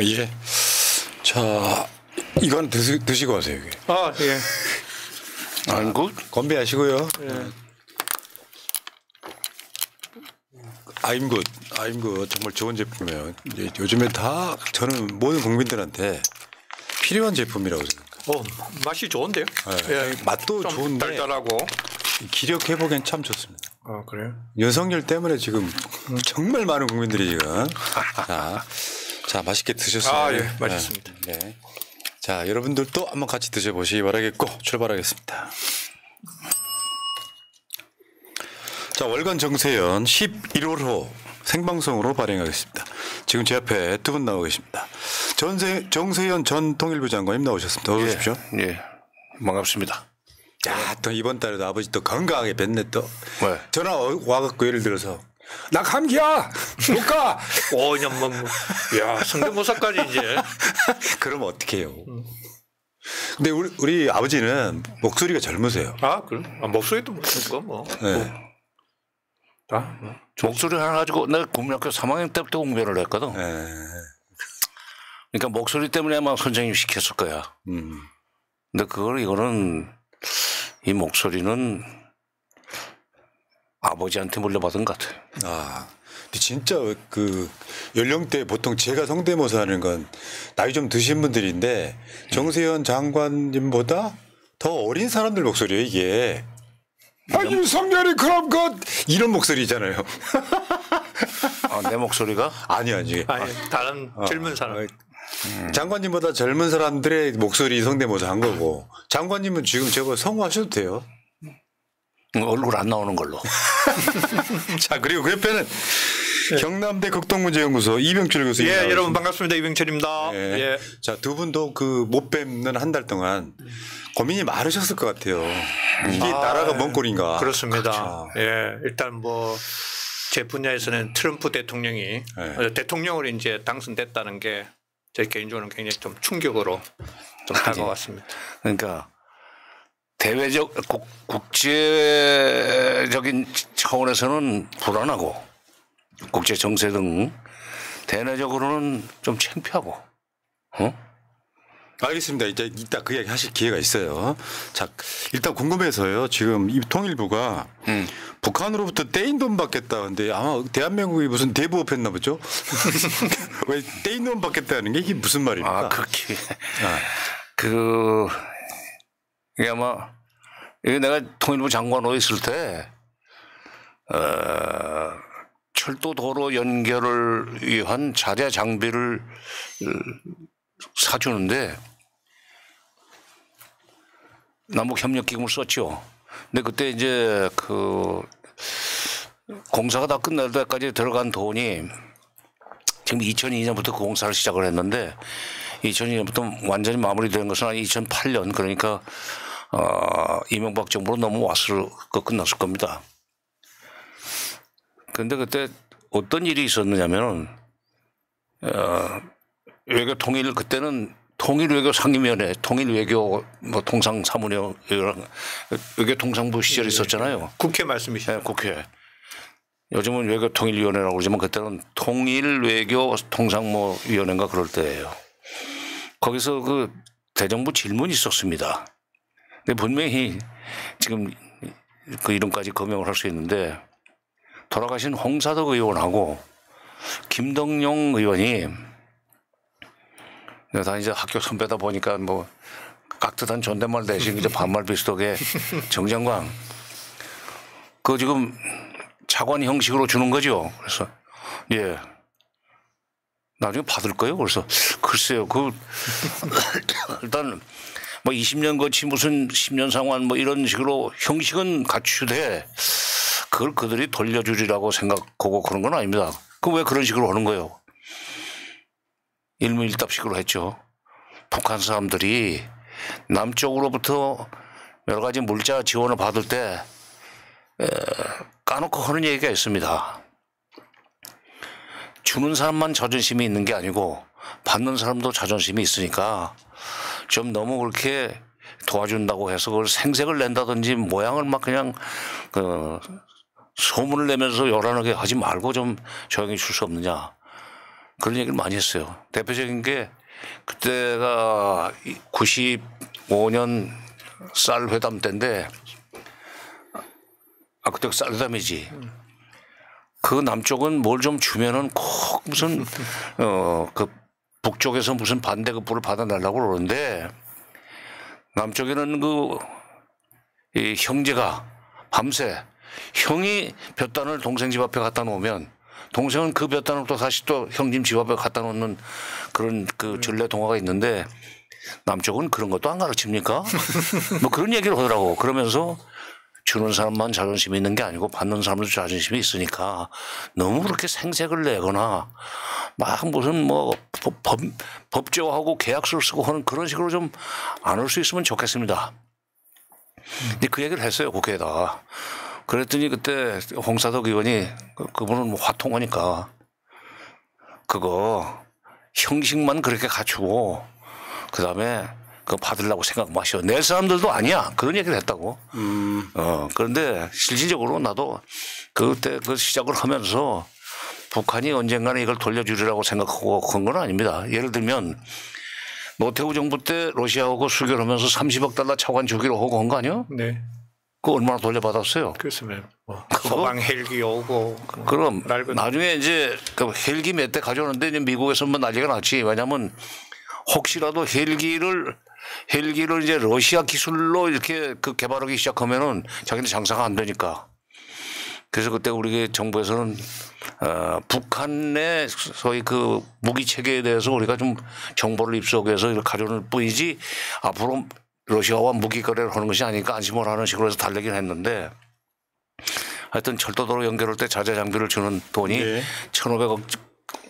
예. 자, 이건 드시, 드시고 하세요, 여기. 아, 예. 아, good. 건배하시고요. 예. 아임 굿, 아임 굿 정말 좋은 제품이에요. 이제 요즘에 다 저는 모든 국민들한테 필요한 제품이라고 생각해요. 어, 맛이 좋은데요? 예, 맛도 좀 좋은데 달달하고. 기력 회복엔 참 좋습니다. 아, 그래요? 윤석열 때문에 지금 정말 많은 국민들이 지금 자, 자 맛있게 드셨어요. 아, 예, 맛있습니다. 네. 네. 자 여러분들도 한번 같이 드셔보시기 바라겠고 출발하겠습니다. 자 월간 정세연 11월호 생방송으로 발행하겠습니다. 지금 제 앞에 두 분 나오고 계십니다. 전세 정세현 전 통일부 장관님 나오셨습니다. 어서 오십시오. 예, 반갑습니다. 야, 또 이번 달에도 아버지 또 건강하게 뵀네 또. 왜? 전화 와갖고 예를 들어서 나 감기야 못 가. 오, 그냥 뭐, 뭐. 야, 성대모사까지 이제. 그러면 어떻게 해요? 근데 우리, 우리 아버지는 목소리가 젊으세요. 아, 그럼. 아, 목소리도 뭐, 뭐. 네. 다, 뭐. 목소리 하나 가지고 내가 국민학교 3학년 때부터 공부를 했거든. 네. 그러니까 목소리 때문에 아마 선생님 시켰을 거야. 음. 근데 그걸 이거는 이 목소리는 아버지한테 물려받은 것 같아요. 아, 근데 진짜 그 연령대 보통 제가 성대모사 하는 건 나이 좀 드신 분들인데 정세현 장관님보다 더 어린 사람들 목소리예요 이게. 아 윤석열이 그럼 그 이런 목소리잖아요. 아, 내 목소리가? 아니 아니. 아니, 다른 젊은 사람. 어, 장관님보다 젊은 사람들의 목소리 성대모사 한 거고 장관님은 지금 저거 성우하셔도 돼요. 얼굴 안 나오는 걸로. 자 그리고 그 옆에는 경남대 극동문제연구소 이병철 교수님. 예. 여러분 반갑습니다. 이병철입니다. 예. 예. 자, 두 분도 그 못 뵙는 한 달 동안 고민이 많으셨을 것 같아요. 이게 아, 나라가 뭔 꼴인가. 그렇습니다. 그렇죠. 예, 일단 뭐 제 분야에서는 트럼프 대통령이 네. 어, 대통령으로 이제 당선됐다는 게 제 개인적으로는 굉장히 좀 충격으로 좀 다가왔습니다. 그러니까 대외적 국, 국제적인 차원에서는 불안하고 국제 정세 등 대내적으로는 좀 창피하고 어? 알겠습니다. 이제 이따 그 이야기 하실 기회가 있어요. 자, 일단 궁금해서요. 지금 이 통일부가 음. 북한으로부터 떼인 돈 받겠다는데 아마 대한민국이 무슨 대부업했나 보죠? 왜 떼인 돈 받겠다는 게 이게 무슨 말입니까? 아, 그게 그 이게 아마 이게 내가 통일부 장관으로 있을 때 어, 철도 도로 연결을 위한 자재 장비를 어, 사주는데 남북 협력 기금을 썼죠. 근데 그때 이제 그 공사가 다 끝날 때까지 들어간 돈이 지금 2002년부터 그 공사를 시작을 했는데 2002년부터 완전히 마무리된 것은 한 2008년 그러니까 어, 이명박 정부로 넘어왔을 거 끝났을 겁니다. 근데 그때 어떤 일이 있었느냐면은 어, 외교 통일 그때는 통일 외교 상임위원회, 통일 외교 뭐 통상 사무위원 외교 통상부 시절 이 있었잖아요. 국회 말씀이시죠? 네, 국회. 요즘은 외교 통일위원회라고 그러지만 그때는 통일 외교 통상모 위원회인가 그럴 때예요. 거기서 그 대정부 질문이 있었습니다. 근데 분명히 지금 그 이름까지 거명을 할 수 있는데 돌아가신 홍사덕 의원하고 김덕용 의원이 내가 다 이제 학교 선배다 보니까 뭐 깍듯한 존댓말 대신 이제 반말 비슷하게 정장관 그 지금 차관 형식으로 주는 거죠. 그래서 예. 나중에 받을 거예요. 그래서 글쎄요. 그 일단 뭐 20년 거치 무슨 10년 상환 뭐 이런 식으로 형식은 갖추되 그걸 그들이 돌려주리라고 생각하고 그런 건 아닙니다. 그 왜 그런 식으로 하는 거예요? 일무일답식으로 했죠. 북한 사람들이 남쪽으로부터 여러 가지 물자 지원을 받을 때 에, 까놓고 하는 얘기가 있습니다. 주는 사람만 자존심이 있는 게 아니고 받는 사람도 자존심이 있으니까 좀 너무 그렇게 도와준다고 해서 그걸 생색을 낸다든지 모양을 막 그냥 그 소문을 내면서 요란하게 하지 말고 좀 조용히 줄 수 없느냐. 그런 얘기를 많이 했어요. 대표적인 게 그때가 95년 쌀 회담 때인데 아 그때 쌀 회담이지. 그 남쪽은 뭘 좀 주면은 꼭 무슨 어그 북쪽에서 무슨 반대급부를 받아내려고 그러는데 남쪽에는 그 이 형제가 밤새 형이 볕단을 동생 집 앞에 갖다 놓으면 동생은 그 볕단을 또 다시 또 형님 집 앞에 갖다 놓는 그런 그 전래 동화가 있는데 남쪽은 그런 것도 안 가르칩니까? 뭐 그런 얘기를 하더라고. 그러면서 주는 사람만 자존심이 있는 게 아니고 받는 사람도 자존심이 있으니까 너무 그렇게 생색을 내거나 막 무슨 뭐 법, 법, 법제화하고 계약서를 쓰고 하는 그런 식으로 좀 안 올 수 있으면 좋겠습니다. 근데 그 얘기를 했어요 국회에다. 그랬더니 그때 홍사덕 의원이 그- 그분은 뭐 화통하니까 그거 형식만 그렇게 갖추고 그 다음에 그거 받으려고 생각 마셔. 내 사람들도 아니야. 그런 얘기를 했다고. 어, 그런데 실질적으로 나도 그때 그 시작을 하면서 북한이 언젠가는 이걸 돌려주리라고 생각하고 그런 건 아닙니다. 예를 들면 노태우 정부 때 러시아하고 수교하면서 30억 달러 차관 주기로 하고 한 거 아니야? 네. 그거 얼마나 돌려받았어요? 그렇습니다. 뭐 소방 헬기 오고 그 그럼 나중에 이제 그 헬기 몇 대 가져오는데 이제 미국에서 뭐 난리가 났지. 왜냐하면 혹시라도 헬기를 헬기를 이제 러시아 기술로 이렇게 그 개발하기 시작하면은 자기네 장사가 안 되니까. 그래서 그때 우리 정부에서는 어, 북한의 소위 그 무기 체계에 대해서 우리가 좀 정보를 이렇게 가져올 뿐이지 앞으로 러시아와 무기 거래를 하는 것이 아니니까 안심을 하는 식으로 해서 달래긴 했는데 하여튼 철도도로 연결할 때 자재 장비를 주는 돈이 네. 1,500억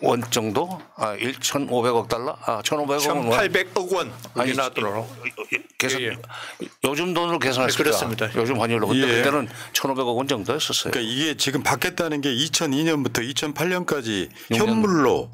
원 정도? 아, 1,500억 달러? 아, 1,500억 원. 1,800억 원 아니, 우리나라 돈으로 계산, 예, 예. 요즘 돈으로 계산했을 네, 그렇습니다. 때 요즘 환율로. 근데 예. 그때는 1,500억 원 정도였었어요. 그러니까 이게 지금 바뀌었다는 게 2002년부터 2008년까지 현물로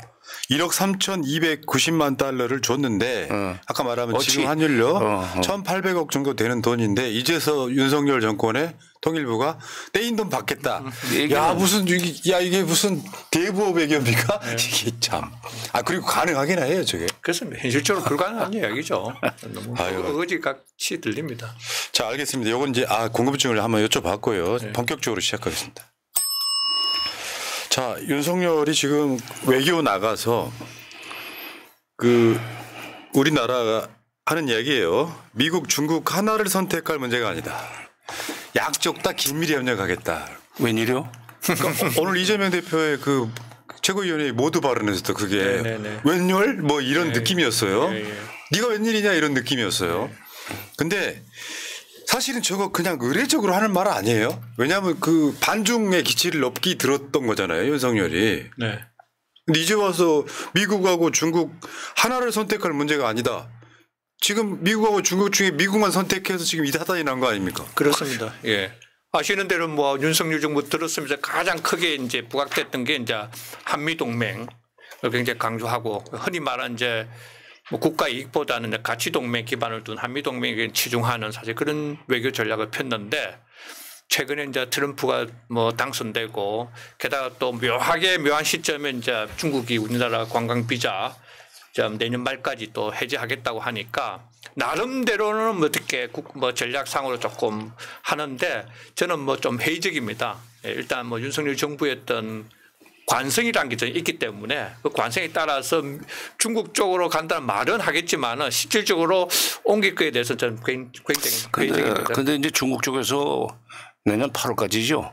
1억 3,290만 달러를 줬는데 어. 아까 말하면 어치. 지금 환율로 어, 어. 1,800억 정도 되는 돈인데 이제서 윤석열 정권의 통일부가 떼인 돈 받겠다. 얘기는- 야 무슨 이게- 야 이게 무슨 대부업 외교입니까? 이게 참. 아 그리고 가능하긴 해요 저게. 그렇습니다. 현실적으로 불가능한 이야기죠. 너무. 의지같이 들립니다. 자 알겠습니다. 요건 이제 아 궁금증을 한번 여쭤봤고요. 네. 본격적으로 시작하겠습니다. 자 윤석열이 지금 외교 나가서 그 우리나라가 하는 이야기예요. 미국, 중국 하나를 선택할 문제가 아니다. 약적 다 긴밀히 협력하겠다. 웬일이요? 그러니까 오늘 이재명 대표의 그 최고위원회 모두 발언에서도 그게 네네네. 웬열 뭐 이런 느낌이었어요. 예, 예. 네가 웬일이냐 이런 느낌이었어요. 근데 사실은 저거 그냥 의례적으로 하는 말 아니에요. 왜냐하면 그 반중의 기치를 높게 들었던 거잖아요 윤석열이. 네. 근데 이제 와서 미국하고 중국 하나를 선택할 문제가 아니다. 지금 미국하고 중국 중에 미국만 선택해서 지금 이 사단이 난 거 아닙니까? 그렇습니다. 예. 아시는 대로 뭐 윤석열 정부 들었으면서 가장 크게 이제 부각됐던 게 이제 한미 동맹을 굉장히 강조하고 흔히 말하는 이제 뭐 국가 이익보다는 이제 가치 동맹 기반을 둔 한미 동맹에 치중하는 사실 그런 외교 전략을 폈는데 최근에 이제 트럼프가 뭐 당선되고 게다가 또 묘하게 묘한 시점에 이제 중국이 우리나라 관광 비자 좀 내년 말까지 또 해제하겠다고 하니까 나름대로는 뭐 어떻게 국- 뭐 전략상으로 조금 하는데 저는 뭐 좀 회의적입니다. 예, 일단 뭐 윤석열 어떤 관성이라는 게 있기 때문에 그 관성에 따라서 중국 쪽으로 간다는 말은 하겠지만은 실질적으로 옮길 거에 대해서 저는 굉- 굉장히 회의적입니다. 근데 이제 중국 쪽에서 내년 8월까지죠.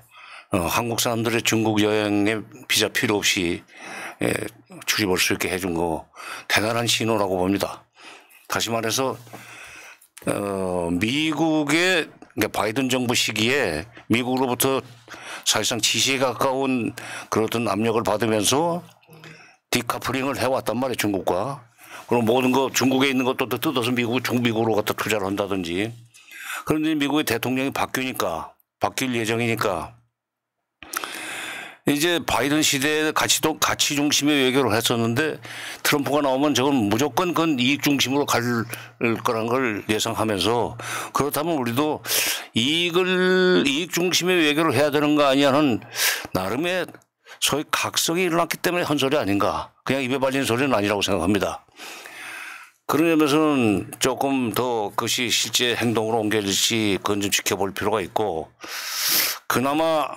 어, 한국 사람들의 중국 여행에 비자 필요 없이 예, 출입할 수 있게 해준 거 대단한 신호라고 봅니다. 다시 말해서 어, 미국의 그러니까 바이든 정부 시기에 미국으로부터 사실상 지시에 가까운 어떤 압력을 받으면서 디카플링을 해왔단 말이에요 중국과. 그럼 모든 거 중국에 있는 것도 또 뜯어서 미국 중미국으로 갖다 투자를 한다든지. 그런데 미국의 대통령이 바뀌니까 바뀔 예정이니까 이제 바이든 시대에 가치도 가치 중심의 외교를 했었는데 트럼프가 나오면 저건 무조건 그건 이익 중심으로 갈 거란 걸 예상하면서 그렇다면 우리도 이익을 이익 중심의 외교를 해야 되는 거 아니냐는 나름의 소위 각성이 일어났기 때문에 한 소리 아닌가. 그냥 입에 발린 소리는 아니라고 생각합니다. 그런 점에서는 조금 더 그것이 실제 행동으로 옮겨질지 그건 좀 지켜볼 필요가 있고 그나마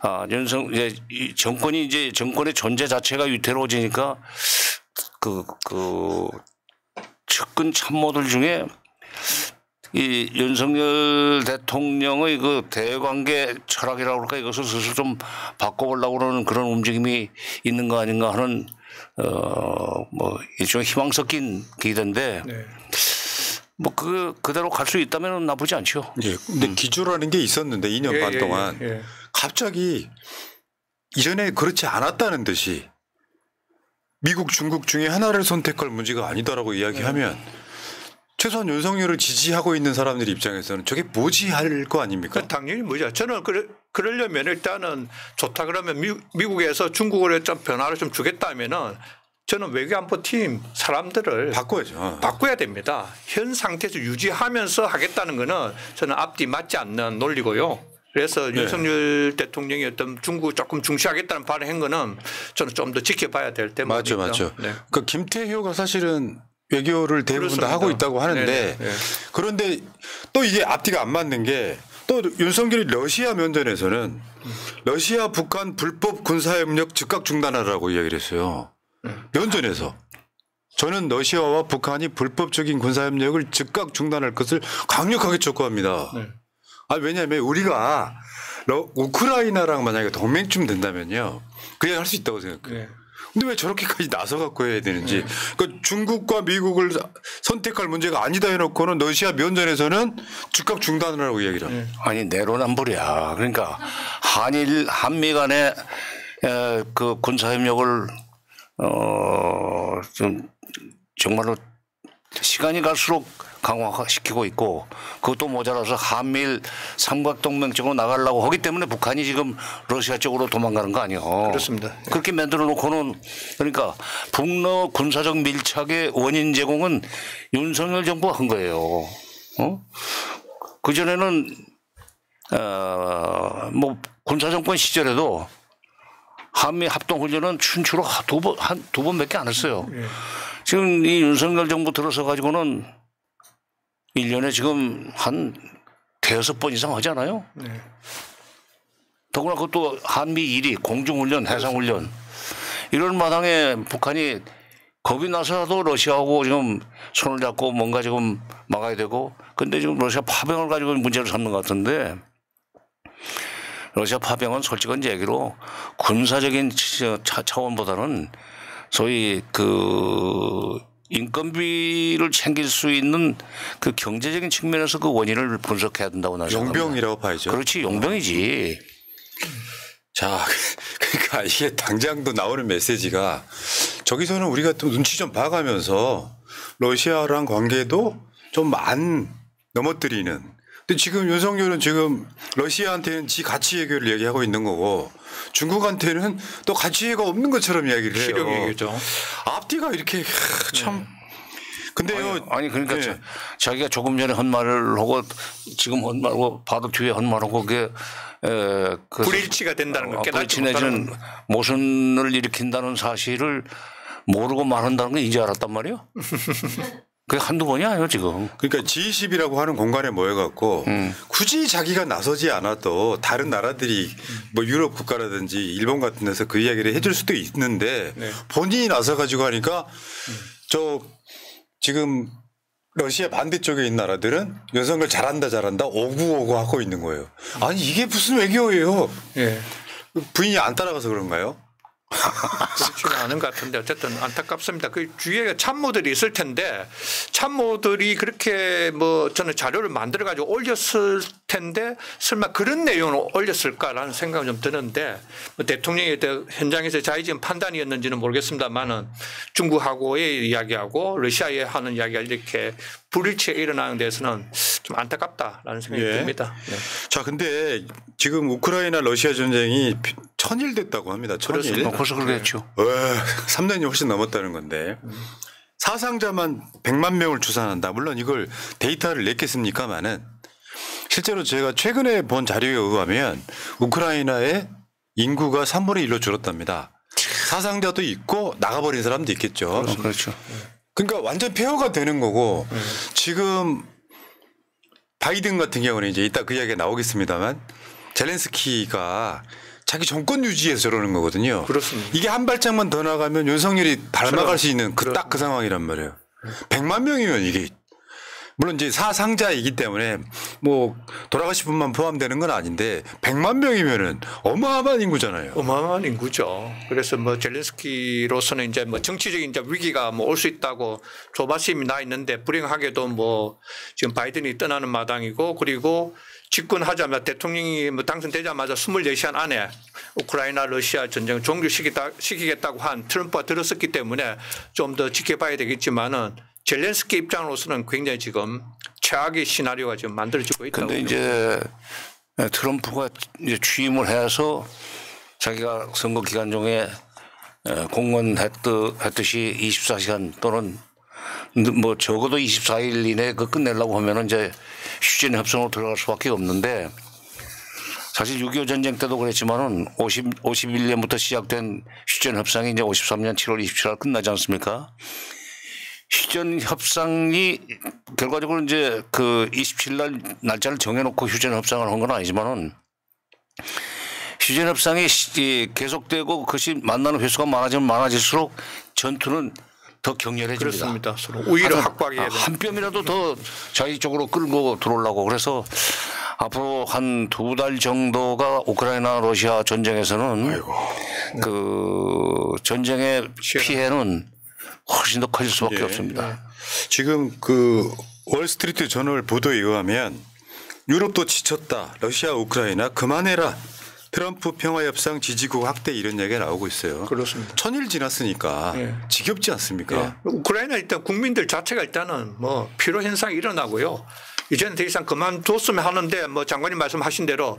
아, 윤석 이제 이 정권이 이제 정권의 존재 자체가 위태로워지니까 그, 그 측근 참모들 중에 이 윤석열 대통령의 그 대관계 철학이라고 그럴까 이것을 스스로 좀 바꿔보려고 그러는 그런 움직임이 있는 거 아닌가 하는 어뭐 일종의 희망 섞인 기던데 네. 뭐그 그대로 갈 수 있다면 나쁘지 않죠. 예. 근데 기조라는 게 있었는데 2년 예, 반 예, 동안 예, 예. 갑자기 이전에 그렇지 않았다는 듯이 미국, 중국 중에 하나를 선택할 문제가 아니다라고 이야기하면 최소한 윤석열을 지지하고 있는 사람들 입장에서는 저게 뭐지 할 거 아닙니까? 그 당연히 뭐죠. 저는 그러, 그러려면 일단은 좋다 그러면 미, 미국에서 중국으로 좀 변화를 좀 주겠다면은 저는 외교안보팀 사람들을 바꿔야죠. 바꿔야 됩니다. 현 상태에서 유지하면서 하겠다는 거는 저는 앞뒤 맞지 않는 논리고요. 그래서 네. 윤석열 대통령이 어떤 중국 조금 중시하겠다는 발언한 거는 저는 좀 더 지켜봐야 될 맞죠, 때문이죠. 맞죠. 네. 그 김태효가 사실은 외교를 대부분 다 그렇습니다. 하고 있다고 하는데 네네, 네. 그런데 또 이게 앞뒤가 안 맞는 게 또 윤석열이 러시아 면전에서는 러시아 북한 불법 군사협력 즉각 중단하라고 이야기를 했어요. 네. 면전에서 저는 러시아와 북한이 불법적인 군사협력을 즉각 중단할 것을 강력하게 촉구합니다. 네. 아 왜냐하면 우리가 러- 우크라이나랑 만약에 동맹쯤 된다면요, 그냥 할 수 있다고 생각해요. 네. 근데 왜 저렇게까지 나서 갖고 해야 되는지. 그 중국과 미국을 선택할 문제가 아니다 해놓고는 러시아 면전에서는 즉각 중단을 하라고 이야기를 합니다. 아니 내로남불이야. 그러니까 한일 한미 간의 에, 그 군사 협력을 어 좀 정말로 시간이 갈수록 강화시키고 있고 그것도 모자라서 한미일 삼각동맹 쪽으로 나가려고 하기 때문에 북한이 지금 러시아 쪽으로 도망가는 거 아니에요. 그렇습니다. 그렇게 만들어 놓고는 그러니까 북러 군사적 밀착의 원인 제공은 윤석열 정부가 한 거예요. 어? 그 전에는 어 뭐 군사 정권 시절에도 한미 합동 훈련은 춘추로 두 번 한 두 번밖에 안 했어요. 지금 이 윤석열 정부 들어서 가지고는 1년에 지금 한 대여섯 번 이상 하잖아요. 네. 더구나 그것도 한미 일이 공중훈련, 해상훈련 이런 마당에 북한이 겁이 나서라도 러시아하고 지금 손을 잡고 뭔가 지금 막아야 되고 근데 지금 러시아 파병을 가지고 문제를 삼는 것 같은데 러시아 파병은 솔직한 얘기로 군사적인 차- 차원보다는 소위 그 인건비를 챙길 수 있는 그 경제적인 측면에서 그 원인을 분석해야 된다고 나는. 용병이라고 봐야죠. 그렇지 용병이지. 자, 그러니까 이게 당장도 나오는 메시지가 저기서는 우리가 또 눈치 좀 봐가면서 러시아랑 관계도 좀 안 넘어뜨리는. 근데 지금 윤석열은 지금 러시아한테는 지 가치 해결을 얘기하고 있는 거고 중국한테는 또 가치 해가 없는 것처럼 이야기를 해요. 실용 얘기죠. 앞뒤가 이렇게 하, 참. 근데요. 아니 그러니까 네. 자- 자기가 조금 전에 한 말을 하고 지금 한 말하고 바로 뒤에 한 말하고 그게 에, 그 불일치가 된다는 걸 어, 깨닫지 못하는 모순을 일으킨다는 사실을 모르고 말한다는 건 이제 알았단 말이에요. 그게 한두 번이 아니에요 지금. 그러니까 G20이라고 하는 공간에 모여갖고 음. 굳이 자기가 나서지 않아도 다른 나라들이 뭐 유럽 국가라든지 일본 같은 데서 그 이야기를 해줄 수도 있는데 네. 본인이 나서가지고 하니까 저 지금 러시아 반대쪽에 있는 나라들은 윤석열 잘한다 잘한다 오구오구 하고 있는 거예요. 아니 이게 무슨 외교예요? 예. 부인이 안 따라가서 그런가요? 그렇지는 않은 것 같은데 어쨌든 안타깝습니다. 그 주위에 참모들이 있을 텐데 참모들이 그렇게 뭐 저는 자료를 만들어 가지고 올렸을 텐데 설마 그런 내용을 올렸을까라는 생각은 좀 드는데 뭐 대통령이 대- 현장에서 자의적인 판단이었는지는 모르겠습니다만은 중국하고의 이야기하고 러시아에 하는 이야기가 이렇게 불일치가 일어나는 데서는 좀 안타깝다라는 생각이 예. 듭니다. 네. 자 근데 지금 우크라이나 러시아 전쟁이 천일 됐다고 합니다. 천일. 뭐 벌써 그러겠죠. 어, 3년이 훨씬 넘었다는 건데 사상자만 100만 명을 추산한다. 물론 이걸 데이터를 냈겠습니까마는 실제로 제가 최근에 본 자료에 의하면 우크라이나에 인구가 3분의 1로 줄었답니다. 사상자도 있고 나가버린 사람도 있겠죠. 어, 그렇죠. 그러니까 완전 폐허가 되는 거고 지금 바이든 같은 경우는 이제 이따 그 이야기가 나오겠습니다만 젤렌스키가 자기 정권 유지에서 저러는 거거든요. 그렇습니다. 이게 한 발짝만 더 나가면 윤석열이 닮아갈. 수 있는 그 딱그 상황이란 말이에요. 100만 명이면 이게 물론 이제 사상자이기 때문에 뭐 돌아가신 분만 포함되는 건 아닌데 100만 명이면은 어마어마한 인구잖아요. 어마어마한 인구죠. 그래서 뭐 젤렌스키로서는 이제 뭐 정치적인 이제 위기가 뭐 올 수 있다고 조바심이 나 있는데 불행하게도 뭐 지금 바이든이 떠나는 마당이고 그리고 집권하자마자 대통령이 뭐 당선되자마자 24시간 안에 우크라이나 러시아 전쟁을 종료시키겠다, 시키겠다고 한 트럼프가 들었었기 때문에 좀 더 지켜봐야 되겠지만은 젤렌스키 입장으로서는 굉장히 지금 최악의 시나리오가 지금 만들어지고 있다고. 근데 이제 트럼프가 이제 취임을 해서 자기가 선거 기간 중에 공언했듯이 24시간 또는 뭐 적어도 24일 이내에 그 끝내려고 하면은 이제 휴전 협상으로 들어갈 수밖에 없는데 사실 6.25 전쟁 때도 그랬지만은 50, 51년부터 시작된 휴전 협상이 이제 53년 7월 27일 날 끝나지 않습니까? 휴전 협상이 결과적으로 이제 그 27일 날 날짜를 정해놓고 휴전 협상을 한 건 아니지만은 휴전 협상이 시- 계속되고 그것이 만나는 횟수가 많아지면 많아질수록 전투는 더 격렬해집니다. 그렇습니다. 서로 오히려 되는. 한 뼘이라도 더 자기 쪽으로 끌고 들어오려고 그래서 앞으로 한 두 달 정도가 우크라이나 러시아 전쟁에서는 그 전쟁의 피해는 훨씬 더 커질 수밖에 예. 없습니다. 지금 그 월스트리트 저널 보도에 의하면 유럽도 지쳤다. 러시아, 우크라이나 그만해라. 트럼프 평화협상 지지국 확대 이런 얘기가 나오고 있어요. 그렇습니다. 천일 지났으니까 예. 지겹지 않습니까? 예. 우크라이나 일단 국민들 자체가 일단은 뭐 피로 현상이 일어나고요. 이제는 더 이상 그만뒀으면 하는데 뭐 장관님 말씀하신 대로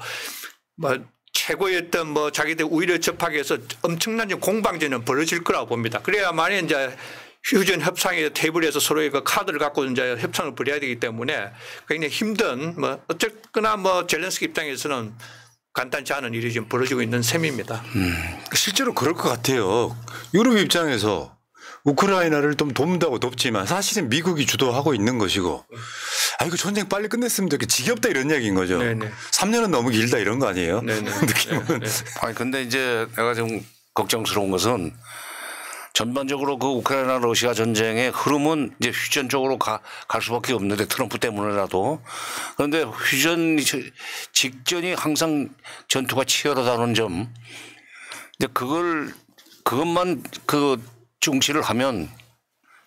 뭐 최고였던 뭐 자기들 우위를 접하기 위해서 엄청난 공방전은 벌어질 거라고 봅니다. 그래야만이 이제 휴전 협상의 테이블에서 서로의 그 카드를 갖고 이제 협상을 벌여야 되기 때문에 굉장히 힘든 뭐 어쨌거나 뭐 젤렌스키 입장에서는 간단치 않은 일이 지금 벌어지고 있는 셈입니다. 실제로 그럴 것 같아요. 유럽 입장에서 우크라이나를 좀 돕는다고 돕지만 사실은 미국이 주도하고 있는 것이고 아 이거 전쟁 빨리 끝냈으면 좋겠 지겹다 이런 얘기인 거죠. 네네. 3년은 너무 길다 이런 거 아니에요? 네네. 느낌은. 네, 네. 아니 근데 이제 내가 좀 걱정스러운 것은 전반적으로 그 우크라이나 러시아 전쟁의 흐름은 이제 휴전 쪽으로 가, 갈 수밖에 없는데 트럼프 때문에라도 그런데 휴전 직전이 항상 전투가 치열하다는 점 이제 그걸 그것만 그 중시를 하면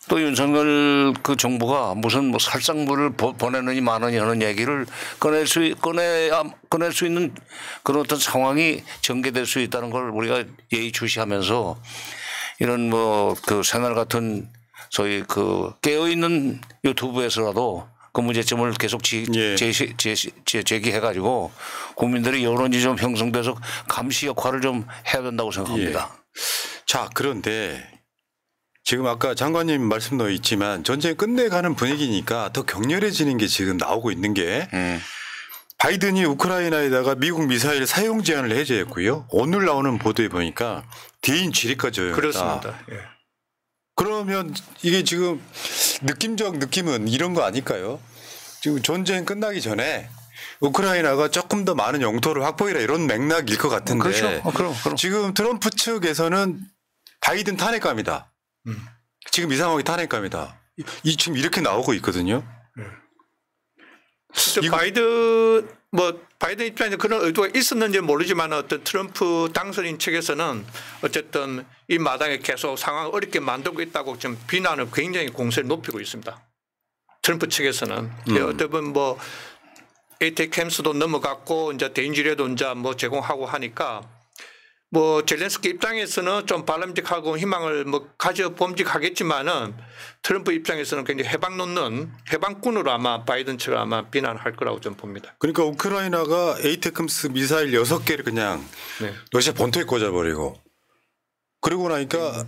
또 윤석열 그 정부가 무슨 뭐 살상물을 보- 보내느니 마느니 하는 얘기를 꺼낼 수 있- 꺼내야 꺼낼 수 있는 그런 어떤 상황이 전개될 수 있다는 걸 우리가 예의주시하면서 이런 뭐그 새날 같은 소위 그 깨어 있는 유튜브에서라도 그 문제점을 계속 지, 예. 제시, 제시, 제, 제기해 가지고 국민들의 여론이 좀 형성돼서 감시 역할을 좀 해야 된다고 생각합니다. 자 그런데 지금 아까 장관님 말씀도 있지만 전쟁 끝내가는 분위기니까 더 격렬해지는 게 지금 나오고 있는 게 음. 바이든이 우크라이나에다가 미국 미사일 사용 제한을 해제했고요. 오늘 나오는 보도에 보니까 대인 지리까지. 그렇습니다. 예. 그러면 이게 지금 느낌적 느낌은 이런 거 아닐까요? 지금 전쟁 끝나기 전에 우크라이나가 조금 더 많은 영토를 확보해라 이런 맥락일 것 같은데 그렇죠. 어, 그럼, 그럼. 지금 트럼프 측에서는 바이든 탄핵감이다. 음. 지금 이 상황이 탄핵감이다. 이- 이 지금 이렇게 나오고 있거든요. 이거- 바이든 뭐 바이든 입장에서 그런 의도가 있었는지 모르지만 어떤 트럼프 당선인 측에서는 어쨌든 이 마당에 계속 상황을 어렵게 만들고 있다고 지금 비난을 굉장히 공세를 높이고 있습니다. 트럼프 측에서는 예, 어떻게 보면 뭐 에이텍 캠스도 넘어갔고 이제 대인지뢰도 이제 뭐 제공하고 하니까 뭐 젤렌스키 입장에서는 좀 바람직하고 희망을 뭐 가져 봄직하겠지만은 트럼프 입장에서는 굉장히 해방 놓는 해방꾼으로 아마 바이든 측을 아마 비난할 거라고 좀 봅니다. 그러니까 우크라이나가 에이테크스 미사일 6개를 그냥 네. 러시아 본토에 꽂아버리고 그러고 나니까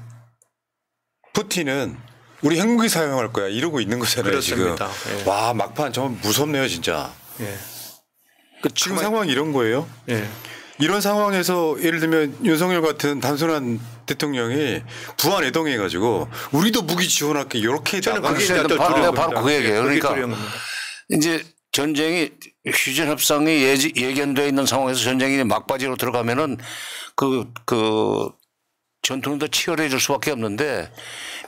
푸틴은 우리 핵무기 사용할 거야 이러고 있는 거잖아요 그렇습니다. 지금. 예. 와 막판 정말 무섭네요 진짜. 예. 그 지금 상황이 이런 거예요. 예. 이런 상황에서 예를 들면 윤석열 같은 단순한 대통령이 부안 애동해 가지고 우리도 무기 지원할게 이렇게 저는 그게 바로- 바로. 그 얘기예요. 그러니까. 이제 전쟁이 휴전 협상이 예지, 예견돼 있는 상황에서 전쟁이 막바지로 들어가면은 그, 그 전투는 더 치열해질 수밖에 없는데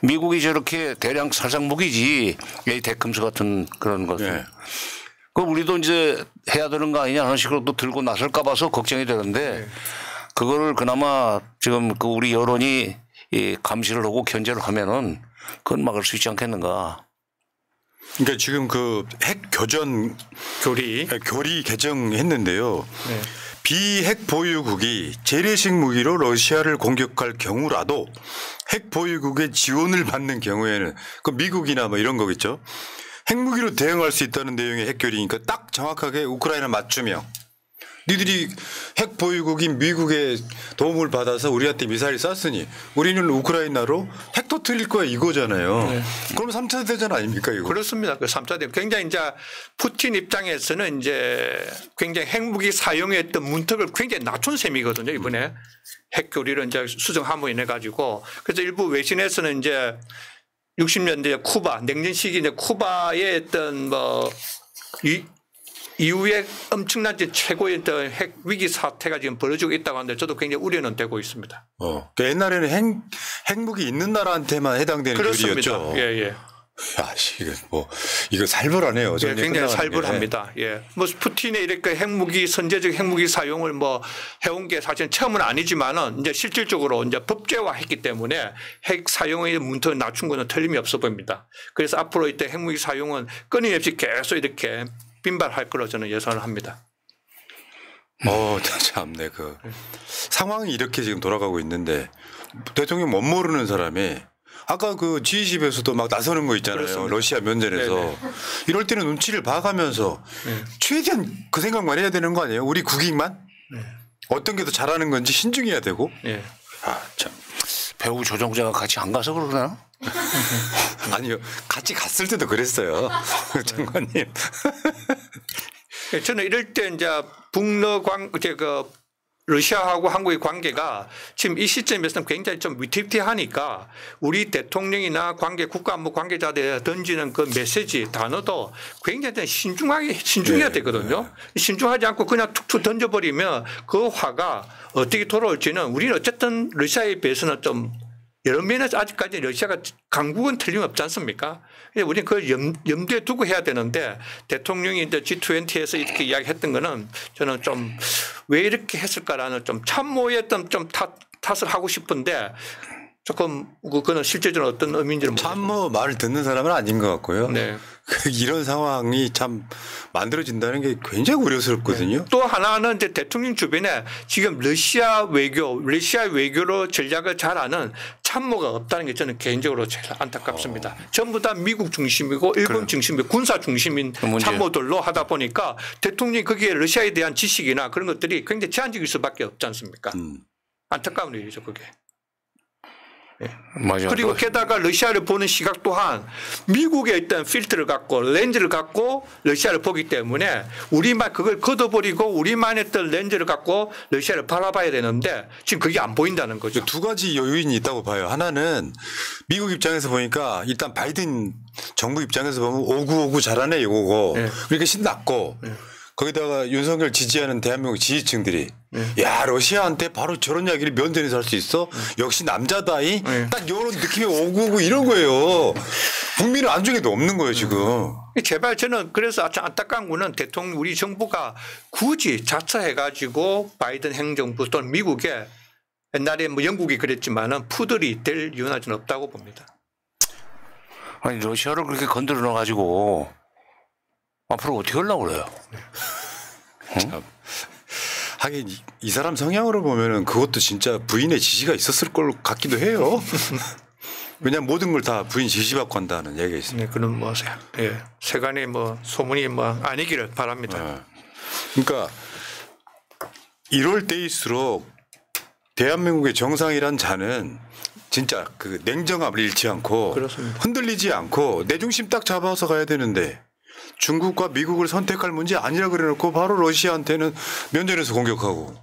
미국이 저렇게 대량 살상 무기지 이 데크ም스 같은 그런 것은 예. 그 우리도 이제 해야 되는 거 아니냐 하는 식으로 또 들고 나설까 봐서 걱정이 되는데 그거를 그나마 지금 그 우리 여론이 이 감시를 하고 견제를 하면은 그건 막을 수 있지 않겠는가. 그러니까 지금 그 핵 교전 교리. 교리 개정했는데요. 네. 비핵 보유국이 재래식 무기로 러시아를 공격할 경우라도 핵 보유국의 지원을 받는 경우에는 그 미국이나 뭐 이런 거겠죠. 핵무기로 대응할 수 있다는 내용의 핵교리니까 딱 정확하게 우크라이나 맞춤형. 니들이 핵 보유국인 미국의 도움을 받아서 우리한테 미사일 쐈으니 우리는 우크라이나로 핵 터트릴 거야 이거잖아요. 그럼 3차 대전 아닙니까 이거? 그렇습니다. 그 3차 대전 굉장히 이제 푸틴 입장에서는 이제 굉장히 핵무기 사용했던 문턱을 굉장히 낮춘 셈이거든요. 이번에 핵 교리를 이제 수정함으로 인해 가지고 그래서 일부 외신에서는 이제 60년대 쿠바 냉전 시기 이제 쿠바의 어떤 뭐 이, 이후에 엄청난 최고의 어떤 핵 위기 사태가 지금 벌어지고 있다고 하는데 저도 굉장히 우려는 되고 있습니다. 어. 그러니까 옛날에는 핵, 핵무기 있는 나라한테만 해당되는 그렇습니다. 교리였죠. 예, 예. 야, 씨, 이거 뭐 이거 살벌하네요. 예, 전쟁 굉장히. 살벌합니다. 예. 뭐 푸틴의 이렇게 핵무기 선제적 핵무기 사용을 뭐 해온 게 사실 처음은 아니지만은 이제 실질적으로 이제 법제화했기 때문에 핵 사용의 문턱을 낮춘 거는 틀림이 없어 보입니다. 그래서 앞으로 이때 핵무기 사용은 끊임없이 계속 이렇게 빈발할 거로 저는 예상을 합니다. 어, 참네 그 상황이 이렇게 지금 돌아가고 있는데 대통령 못 모르는 사람이 아까 그 G20에서도 막 나서는 거 있잖아요. 그렇습니다. 러시아 면전에서 네네. 이럴 때는 눈치를 봐가면서 최대한 그 생각만 해야 되는 거 아니에요? 우리 국익만 어떤 게 더 잘하는 건지 신중해야 되고. 예. 아 참. 배우 조정자가 같이 안 가서 그러나? 아니요. 같이 갔을 때도 그랬어요. 장관님. 예, 저는 이럴 때 이제 북러 관, 이제 그 러시아하고 한국의 관계가 지금 이 시점에서는 굉장히 좀 위태위태하니까 우리 대통령이나 관계 국가안보 관계자들에 던지는 그 메시지 단어도 굉장히 좀 신중하게 신중해야 네, 되거든요. 신중하지 않고 그냥 툭툭 던져버리면 그 화가 어떻게 돌아올지는 우리는 어쨌든 러시아에 비해서는 좀 여러 면에서 아직까지 러시아가 강국은 틀림없지 않습니까? 근데 우리는 그걸 염, 염두에 두고 해야 되는데 대통령이 이제 G20에서 이렇게 이야기했던 거는 저는 좀 왜 이렇게 했을까라는 좀 참모의 어떤 좀 탓, 탓을 하고 싶은데 조금 그거는 실제적으로 어떤 의미인지는 참 모르겠어요. 뭐 말을 듣는 사람은 아닌 것 같고요. 네. 그 이런 상황이 참 만들어진다는 게 굉장히 우려스럽거든요. 또 하나는 이제 대통령 주변에 지금 러시아 외교, 러시아 외교로 전략을 잘 아는 참모가 없다는 게 저는 개인적으로 제일 안타깝습니다. 어. 전부 다 미국 중심이고 일본 중심이고 군사 중심인 문제예요. 참모들로 하다 보니까 대통령이 거기에 러시아에 대한 지식이나 그런 것들이 굉장히 제한적일 수밖에 없지 않습니까? 음. 안타까운 일이죠, 그게. 맞아. 그리고 게다가 러시아를 보는 시각 또한 미국의 어떤 필터를 갖고 렌즈를 갖고 러시아를 보기 때문에 우리만 그걸 걷어버리고 우리만 했던 렌즈를 갖고 러시아를 바라봐야 되는데 지금 그게 안 보인다는 거죠. 두 가지 요인이 있다고 봐요. 하나는 미국 입장에서 보니까 일단 바이든 정부 입장에서 보면 오구오구 잘하네 이거고 네. 그러니까 신났고 거기다가 윤석열 지지하는 대한민국 지지층들이 네. 야 러시아한테 바로 저런 이야기를 면전에서 할 수 있어 역시 남자다이 네. 딱 이런 느낌의 오구오구 이런 거예요. 국민은 안중에도 없는 거예요 지금. 제발 저는 그래서 참 안타까운 거는 대통령 우리 정부가 굳이 자처해가지고 바이든 행정부 또는 미국에 옛날에 뭐 영국이 그랬지만은 푸들이 될 이유는 없다고 봅니다. 아니 러시아를 그렇게 건드려 놔 가지고 앞으로 어떻게 하려고 그래요? 하긴 이, 이 사람 성향으로 보면은 그것도 진짜 부인의 지시가 있었을 걸 같기도 해요. 왜냐면 모든 걸 다 부인 지시받고 한다는 얘기가 있습니다. 네, 그런 뭐 예, 세간의 뭐 소문이 뭐 아니기를 바랍니다. 네. 그러니까 이럴 때일수록 대한민국의 정상이란 자는 진짜 그 냉정함을 잃지 않고 그렇습니다. 흔들리지 않고 내 중심 딱 잡아서 가야 되는데 중국과 미국을 선택할 문제 아니라 그래놓고 바로 러시아한테는 면전에서 공격하고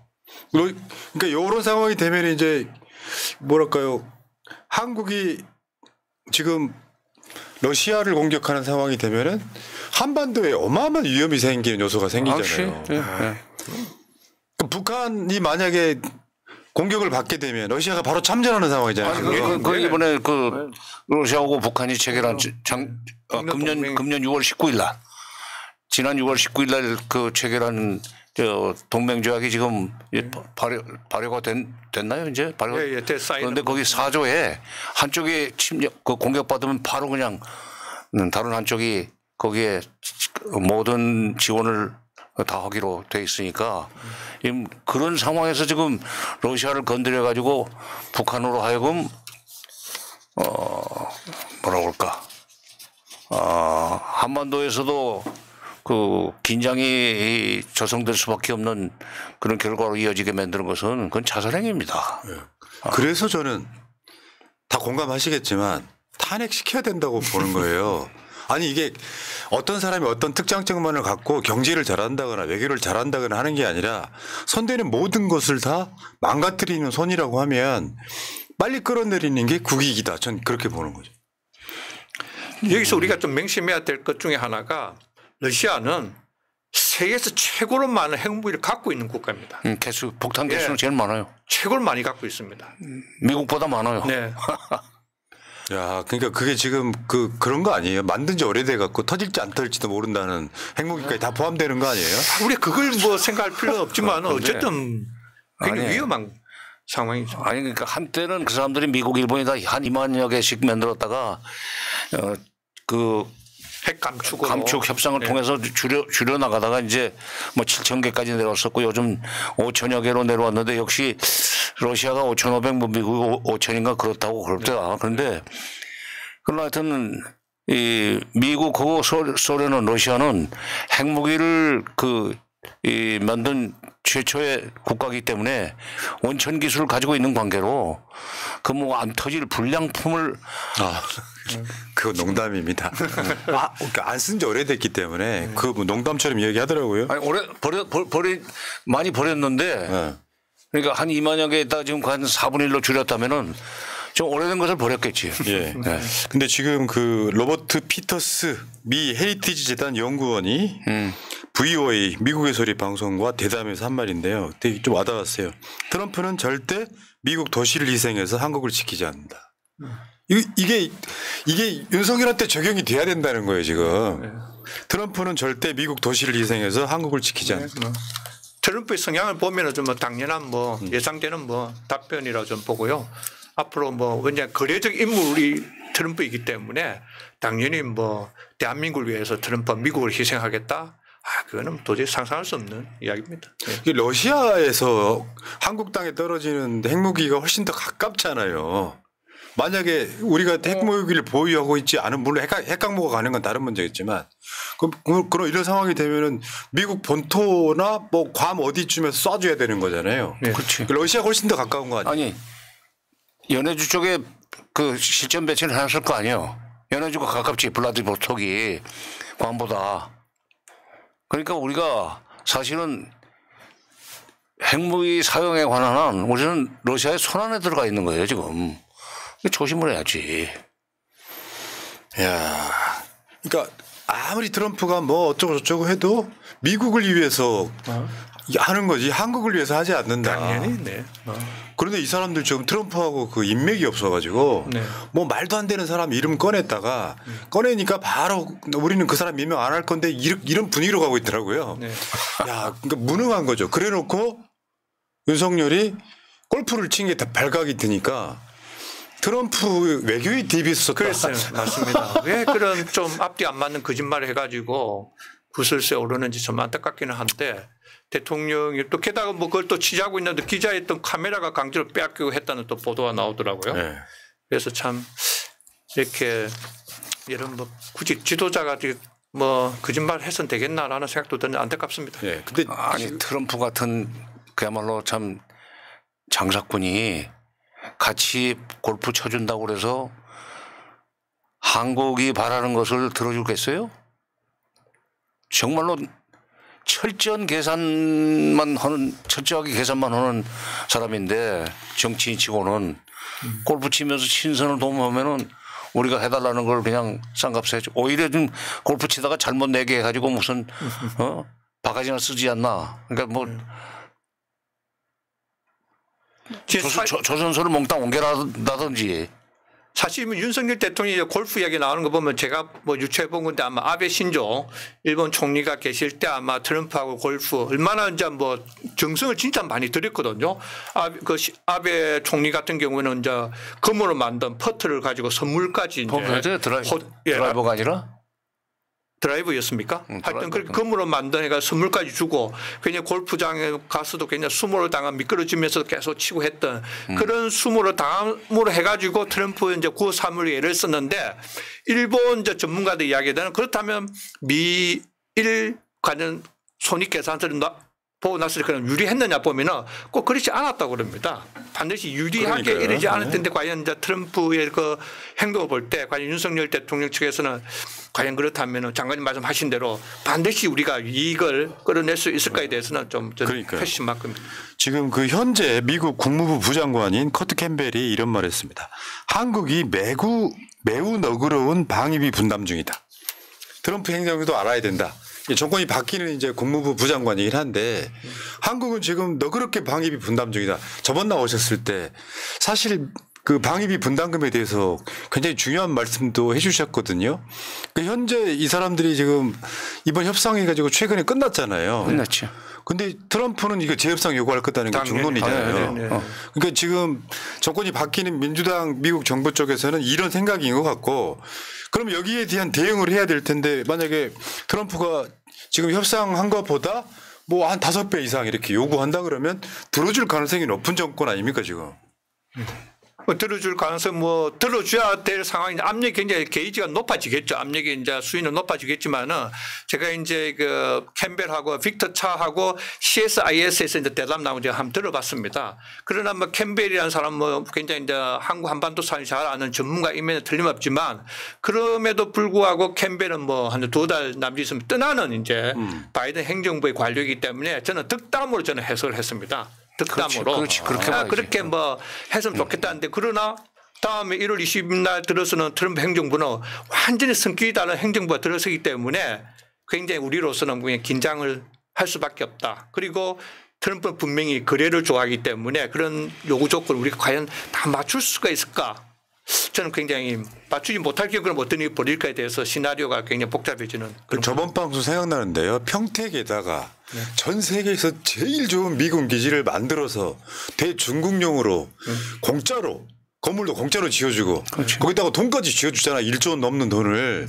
로- 그러니까 이런 상황이 되면 이제 뭐랄까요 한국이 지금 러시아를 공격하는 상황이 되면은 한반도에 어마어마한 위험이 생기는 요소가 생기잖아요. 역시, 예, 예. 그 북한이 만약에 공격을 받게 되면 러시아가 바로 참전하는 상황이잖아요. 아니, 지금. 그, 그 이번에 그 러시아하고 북한이 체결한 장, 어, 동맹 금년 동맹. 금년 6월 19일 날 지난 6월 19일 날 그 체결한 저 동맹 조약이 지금 이제 발효 발효가 된, 됐나요 이제 발효? 예, 예, 그런데 거기 사조에 한쪽이 침략 그 공격 받으면 바로 그냥 음, 다른 한쪽이 거기에 모든 지원을 다 하기로 돼 있으니까 지금 그런 상황에서 지금 러시아를 건드려 가지고 북한으로 하여금 어 뭐라 그럴까 어 한반도에서도 그 긴장이 조성될 수밖에 없는 그런 결과로 이어지게 만드는 것은 그건 자살행위입니다. 그래서 저는 다 공감하시겠지만 탄핵시켜야 된다고 보는 거예요. 아니 이게 어떤 사람이 어떤 특장점만을 갖고 경제를 잘한다거나 외교를 잘한다거나 하는 게 아니라 손대는 모든 것을 다 망가뜨리는 손이라고 하면 빨리 끌어내리는 게 국익이다. 전 그렇게 보는 거죠. 여기서 우리가 좀 명심해야 될 것 중에 하나가 러시아는 세계에서 최고로 많은 핵무기를 갖고 있는 국가입니다. 음, 개수 폭탄 개수는 예. 제일 많아요. 최고를 많이 갖고 있습니다. 미국보다 많아요. 네. 야, 그러니까 그게 지금 그 그런 거 아니에요? 만든 지 오래돼 갖고 터질지 안 터질지도 모른다는 핵무기까지 다 포함되는 거 아니에요? 우리 그걸 뭐 생각할 필요는 없지만 어쨌든 굉장히 아니. 위험한 상황이죠. 아니 그러니까 한때는 그 사람들이 미국 일본이 다 한 2만여 개씩 만들었다가 어 그 핵 감축으로 감축 협상을 네. 통해서 줄여 줄여 나가다가 이제 뭐 7천 개까지 내려왔었고 요즘 5천여 개로 내려왔는데 역시 러시아가 5,500, 뭐 미국 5천인가 그렇다고 그러더라. 그런데 그러나 하여튼 이 미국하고 소- 소련은 러시아는 핵무기를 그 이 만든 최초의 국가이기 때문에 원천 기술을 가지고 있는 관계로 그 뭐 안 터질 불량품을 아, 그거 농담입니다. 아, 그러니까 안쓴 지 오래됐기 때문에 그뭐 농담처럼 얘기하더라고요. 아니 오래 버려 버- 버리 많이 버렸는데 네. 그러니까 한 2만여 개에다 지금 한 4분의 1로 줄였다면은 좀 오래된 것을 버렸겠지. 예. 네. 근데 지금 그 로버트 피터스 미 헤리티지 재단 연구원이 음. VOA 미국의 소리 방송과 대담에서 한 말인데요. 되게 좀 와닿았어요. 트럼프는 절대 미국 도시를 희생해서 한국을 지키지 않는다. 이- 이게 이게 윤석열한 테 적용이 돼야 된다는 거예요 지금. 트럼프는 절대 미국 도시를 희생해서 한국을 지키지 않는다. 트럼프의 성향을 보면은 좀뭐 당연한 뭐 예상되는 뭐 답변이라고 좀 보고요. 앞으로 뭐 왜냐 거래적 인물이 트럼프이기 때문에 당연히 뭐 대한민국을 위해서 트럼프가 미국을 희생하겠다. 아 그거는 도저히 상상할 수 없는 이야기입니다. 예. 이게 러시아에서 한국 땅에 떨어지는 핵무기가 훨씬 더 가깝잖아요. 만약에 우리가 핵무기를 보유하고 있지 않은 물론 핵, 핵강모가 가는 건 다른 문제겠지만 그럼 그- 그런 이런 상황이 되면은 미국 본토나 뭐 괌 어디쯤에서 쏴줘야 되는 거잖아요. 네. 그렇지. 러시아가 훨씬 더 가까운 거 아니에요? 아니 연해주 쪽에 그 실전 배치를 해놨을 거 아니에요. 연해주가 가깝지 블라디보스톡이 괌보다. 그러니까 우리가 사실은 핵무기 사용에 관한 한 우리는 러시아의 손안에 들어가 있는 거예요 지금. 조심을 해야지. 야, 그러니까 아무리 트럼프가 뭐 어쩌고 저쩌고 해도 미국을 위해서 하는 거지 한국을 위해서 하지 않는다. 당연히 네. 어. 그런데 이 사람들 지금 트럼프하고 그 인맥이 없어가지고 네. 뭐 말도 안 되는 사람 이름 꺼냈다가 꺼내니까 바로 우리는 그 사람 임명 안 할 건데 이런, 분위기로 가고 있더라고요. 네. 야, 그러니까 무능한 거죠. 그래놓고 윤석열이 골프를 친 게 다 발각이 드니까 트럼프 외교의 썼다. 그랬어요. 맞습니다. 왜 그런 좀 앞뒤 안 맞는 거짓말을 해가지고 구설수에 오르는지 좀 안타깝기는 한데 대통령이 또 게다가 뭐 그걸 또 취재하고 있는데 기자의 또 카메라가 강제로 빼앗기고 했다는 또 보도가 나오더라고요. 네. 그래서 참 이렇게 이런 뭐 굳이 지도자가 뭐 거짓말 해선 되겠나라는 생각도 드는 안타깝습니다. 예. 근데 아니 트럼프 같은 그야말로 참 장사꾼이 같이 골프 쳐준다고 그래서 한국이 바라는 것을 들어주겠어요? 정말로 철저한 계산만 하는 철저하게 계산만 하는 사람인데 정치인 치고는 골프 치면서 신선을 도모하면은 우리가 해달라는 걸 그냥 쌍값에 해줘. 오히려 좀 골프 치다가 잘못 내게 해가지고 무슨 어 바가지나 쓰지 않나. 그러니까 뭐 사- 조선, 조선소를 몽땅 옮겨라든지 사실 뭐 윤석열 대통령이 골프 이야기 나오는 거 보면 제가 뭐 유추해 본 건데 아마 아베 신조 일본 총리가 계실 때 아마 트럼프하고 골프 얼마나 이제 뭐 정성을 진짜 많이 들였거든요. 아, 그 시- 아베 총리 같은 경우는 이제 금으로 만든 퍼트를 가지고 선물까지 이제 호- 예, 드라이버가 아니라 드라이브였습니까? 응, 하여튼 드라이버. 그 금으로 만든 애가 선물까지 주고 그냥 골프장에 가서도 그냥 수모를 당한 미끄러지면서 계속 치고 했던 음. 그런 수모를 당함으로 해가지고 트럼프 이제 9, 3을 예를 썼는데 일본 이제 전문가들 이야기에는 그렇다면 미일 관련 손익 계산서를 나- 보고 났을 때 그럼 유리했느냐 보면은 꼭 그렇지 않았다고 그럽니다. 반드시 유리하게 그러니까요. 이르지 않을 네. 텐데 과연 이제 트럼프의 그 행동을 볼 때 과연 윤석열 대통령 측에서는 과연 그렇다면 장관님 말씀하신 대로 반드시 우리가 이익을 끌어낼 수 있을까에 대해서는 좀 저는 그러니까요. 패신 만큼 지금 그 현재 미국 국무부 부장관인 커트 캠벨이 이런 말을 했습니다. 한국이 매우 매우 너그러운 방위비 분담 중이다. 트럼프 행정도 알아야 된다. 이 정권이 바뀌는 이제 국무부 부장관이긴 한데 한국은 지금 너그럽게 방위비 분담 중이다. 저번 나오셨을 때 사실 그 방위비 분담금에 대해서 굉장히 중요한 말씀도 해주셨거든요. 그 현재 이 사람들이 지금 이번 협상해 가지고 최근에 끝났잖아요. 끝났죠. 근데 트럼프는 이거 재협상 요구할 거다는 게. 중론이잖아요. 네, 네, 네. 어. 그러니까 지금 정권이 바뀌는 민주당 미국 정부 쪽에서는 이런 생각인 것 같고 그럼 여기에 대한 대응을 해야 될 텐데 만약에 트럼프가 지금 협상한 것보다 뭐 한 다섯 배 이상 이렇게 요구한다 그러면 들어줄 가능성이 높은 정권 아닙니까 지금? 뭐 들어줄 가능성 뭐 들어줘야 될 상황이 압력이 굉장히 게이지가 높아지겠죠. 압력이 이제 수위는 높아지겠지만은 제가 이제 그 캠벨하고 빅터 차하고 CSIS에서 이제 대담 나온 제가 한번 들어봤습니다. 그러나 뭐 캠벨이라는 사람 뭐 굉장히 이제 한국 한반도 사람 잘 아는 전문가임에는 틀림없지만 그럼에도 불구하고 캠벨은 뭐 한 두 달 남짓 있으면 떠나는 이제 바이든 행정부의 관료이기 때문에 저는 득담으로 저는 해석을 했습니다. 득담으로. 그렇지, 그렇게 아. 그렇게 뭐 했으면 좋겠다는데 그러나 다음에 1월 20일 날 들어서는 트럼프 행정부는 완전히 성격이 다른 행정부가 들어서기 때문에 굉장히 우리로서는 그냥 긴장을 할 수밖에 없다. 그리고 트럼프는 분명히 거래를 좋아하기 때문에 그런 요구 조건을 우리가 과연 다 맞출 수가 있을까? 저는 굉장히 맞추지 못할 경우 그럼 어떤 일이 벌일까에 대해서 시나리오가 굉장히 복잡해지는 그 저번 방송 생각나는데요. 평택에다가 전 세계에서 제일 좋은 미군 기지를 만들어서 대중국용으로 공짜로 건물도 공짜로 지어주고 거기다가 돈까지 지어주잖아. 1조 원 넘는 돈을.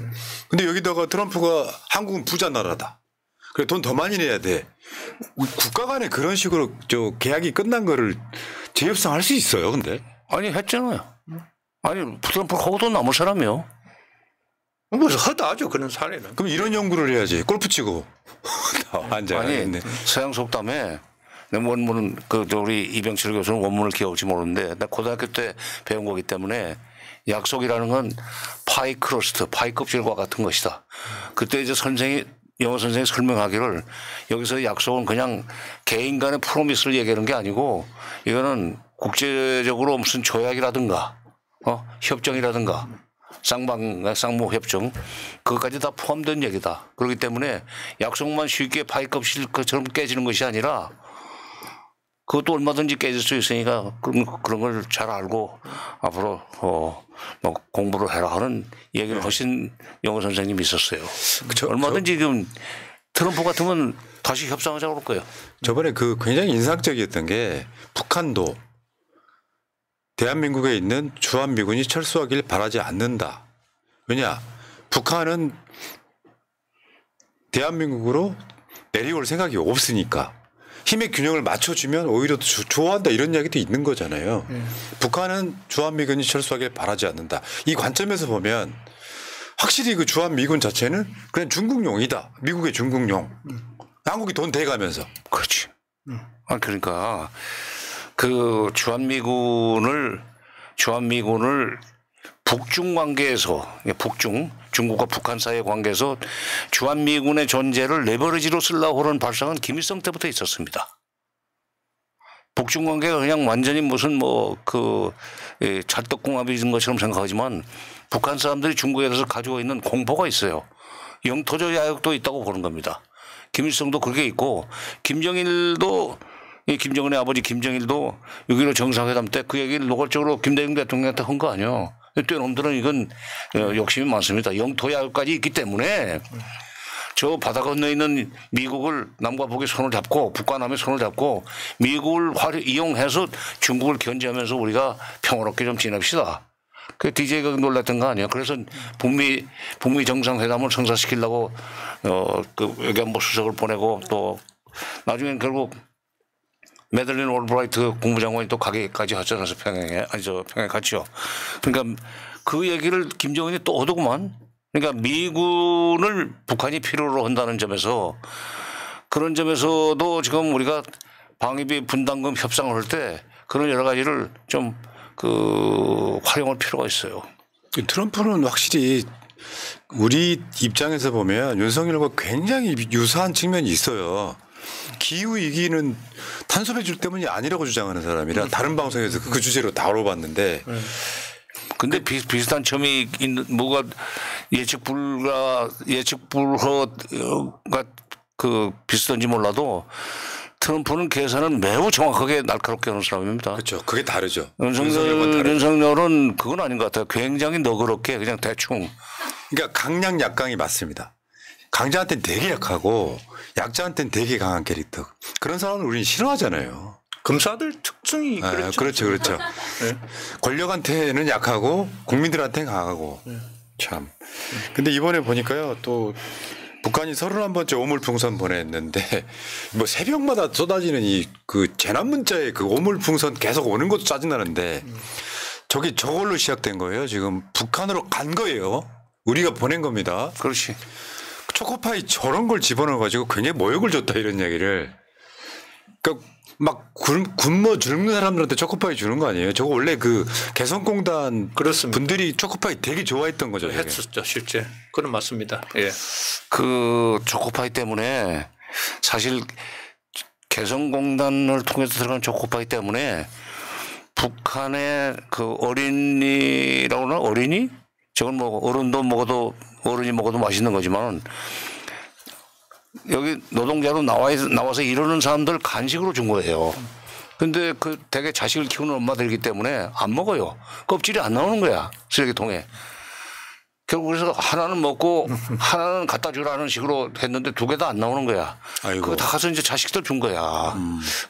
근데 여기다가 트럼프가 한국은 부자 나라다. 그래 돈 더 많이 내야 돼. 국가 간에 그런 식으로 저 계약이 끝난 거를 재협상할 수 있어요. 근데 아니 했잖아요. 아니 트럼프 하고도 남을 사람이요. 뭐 허다하죠 그런 사례는. 그럼 이런 연구를 해야지. 골프 치고 앉아 아니. 서양 속담에 내 원문은 그 우리 이병철 교수는 원문을 기억할지 모르는데 나 고등학교 때 배운 거기 때문에 약속이라는 건 pie crust, 파이 껍질과 같은 것이다. 그때 이제 선생이 영어 선생이 설명하기를 여기서 약속은 그냥 개인 간의 promise를 얘기하는 게 아니고 이거는 국제적으로 무슨 조약이라든가 어 협정이라든가 쌍방 쌍무 협정 그것까지 다 포함된 얘기다. 그렇기 때문에 약속만 쉽게 파이껍실 것처럼 깨지는 것이 아니라 그것도 얼마든지 깨질 수 있으니까 그런 그런 걸 잘 알고 앞으로 어 뭐 공부를 해라 하는 얘기를 하신 영어 선생님이 있었어요. 저- 얼마든지 지금 트럼프 같으면 다시 협상하자고 그럴 거예요. 저번에 그 굉장히 인상적이었던 게 북한도 대한민국에 있는 주한미군이 철수하길 바라지 않는다. 왜냐? 북한은 대한민국으로 내려올 생각이 없으니까 힘의 균형을 맞춰주면 오히려 더 조- 좋아한다 이런 이야기도 있는 거잖아요. 북한은 주한미군이 철수하길 바라지 않는다. 이 관점에서 보면 확실히 그 주한미군 자체는 그냥 중국용이다. 미국의 중국용. 한국이 돈 대가면서. 그렇지. 아 그러니까 그 주한미군을 주한미군을 북중 관계에서 북중 중국과 북한 사이의 관계에서 주한미군의 존재를 레버리지로 쓰려고 하는 발상은 김일성 때부터 있었습니다. 북중 관계가 그냥 완전히 무슨 뭐그 예, 찰떡궁합이 있는 것처럼 생각하지만 북한 사람들이 중국에 대해서 가지고 있는 공포가 있어요. 영토적 야욕도 있다고 보는 겁니다. 김일성도 그게 있고 김정일도 이 김정은의 아버지 김정일도 6.15 정상회담 때 그 얘기를 노골적으로 김대중 대통령한테 한 거 아니에요. 뛰놈들은 이건 어, 욕심이 많습니다. 영토 야욕까지 있기 때문에 저 바다 건너에 있는 미국을 남과 북이 손을 잡고 북과 남의 손을 잡고 미국을 활 이용해서 중국을 견제하면서 우리가 평화롭게 좀 지냅시다. 그 DJ가 놀랐던 거 아니에요. 그래서 북미 북미 정상회담을 성사시키려고 어 그 외교안보 수석을 보내고 또 나중엔 결국 매들린 올브라이트 국무장관이 또 가게까지 하잖아요. 평양에 아니 저 평양에 갔죠. 그러니까 그 얘기를 김정은이 또 하더구만. 그러니까 미군을 북한이 필요로 한다는 점에서 그런 점에서도 지금 우리가 방위비 분담금 협상을 할 때 그런 여러 가지를 좀 그 활용할 필요가 있어요. 트럼프는 확실히 우리 입장에서 보면 윤석열과 굉장히 유사한 측면이 있어요. 기후 위기는 탄소 배출 때문이 아니라고 주장하는 사람이라 다른 방송에서 그 주제로 다뤄봤는데 근데 비, 비슷한 점이 있는 뭐가 예측 불가 예측 불허가 그 비슷한지 몰라도 트럼프는 계산은 매우 정확하게 날카롭게 하는 사람입니다. 그렇죠. 그게 다르죠. 윤석열, 윤석열은 그건 아닌 것 같아요. 굉장히 너그럽게 그냥 대충. 그러니까 강약 약강이 맞습니다. 강자한테는 되게 약하고 약자한테는 되게 강한 캐릭터. 그런 사람을 우리는 싫어하잖아요. 검사들 특성이 아, 그렇죠. 그렇죠, 그렇죠. 네. 권력한테는 약하고 국민들한테는 강하고 참. 근데 이번에 보니까요 또 북한이 31번째 오물풍선 보냈는데 뭐 새벽마다 쏟아지는 이 그 재난 문자에 그 오물풍선 계속 오는 것도 짜증나는데 저게 저걸로 시작된 거예요. 지금 북한으로 간 거예요. 우리가 보낸 겁니다. 그렇지. 초코파이 저런 걸 집어넣어가지고 굉장히 모욕을 줬다 이런 얘기를. 그러니까 막 굶, 굶어 죽는 사람들한테 초코파이 주는 거 아니에요? 저거 원래 그 개성공단 그렇습니다. 분들이 초코파이 되게 좋아했던 거죠. 저게. 했었죠, 실제. 그건 맞습니다. 예. 그 초코파이 때문에 사실 개성공단을 통해서 들어간 초코파이 때문에 북한의 그 어린이라고 하나 어린이? 저건 뭐 어른도 먹어도 어른이 먹어도 맛있는 거지만 여기 노동자로 나와 나와서 이러는 사람들 간식으로 준 거예요. 근데 그 대개 자식을 키우는 엄마들이기 때문에 안 먹어요. 껍질이 안 나오는 거야 쓰레기통에. 결국 그래서 하나는 먹고 하나는 갖다 주라는 식으로 했는데 두 개 다 안 나오는 거야. 아이고. 그거 다 가서 이제 자식들 준 거야.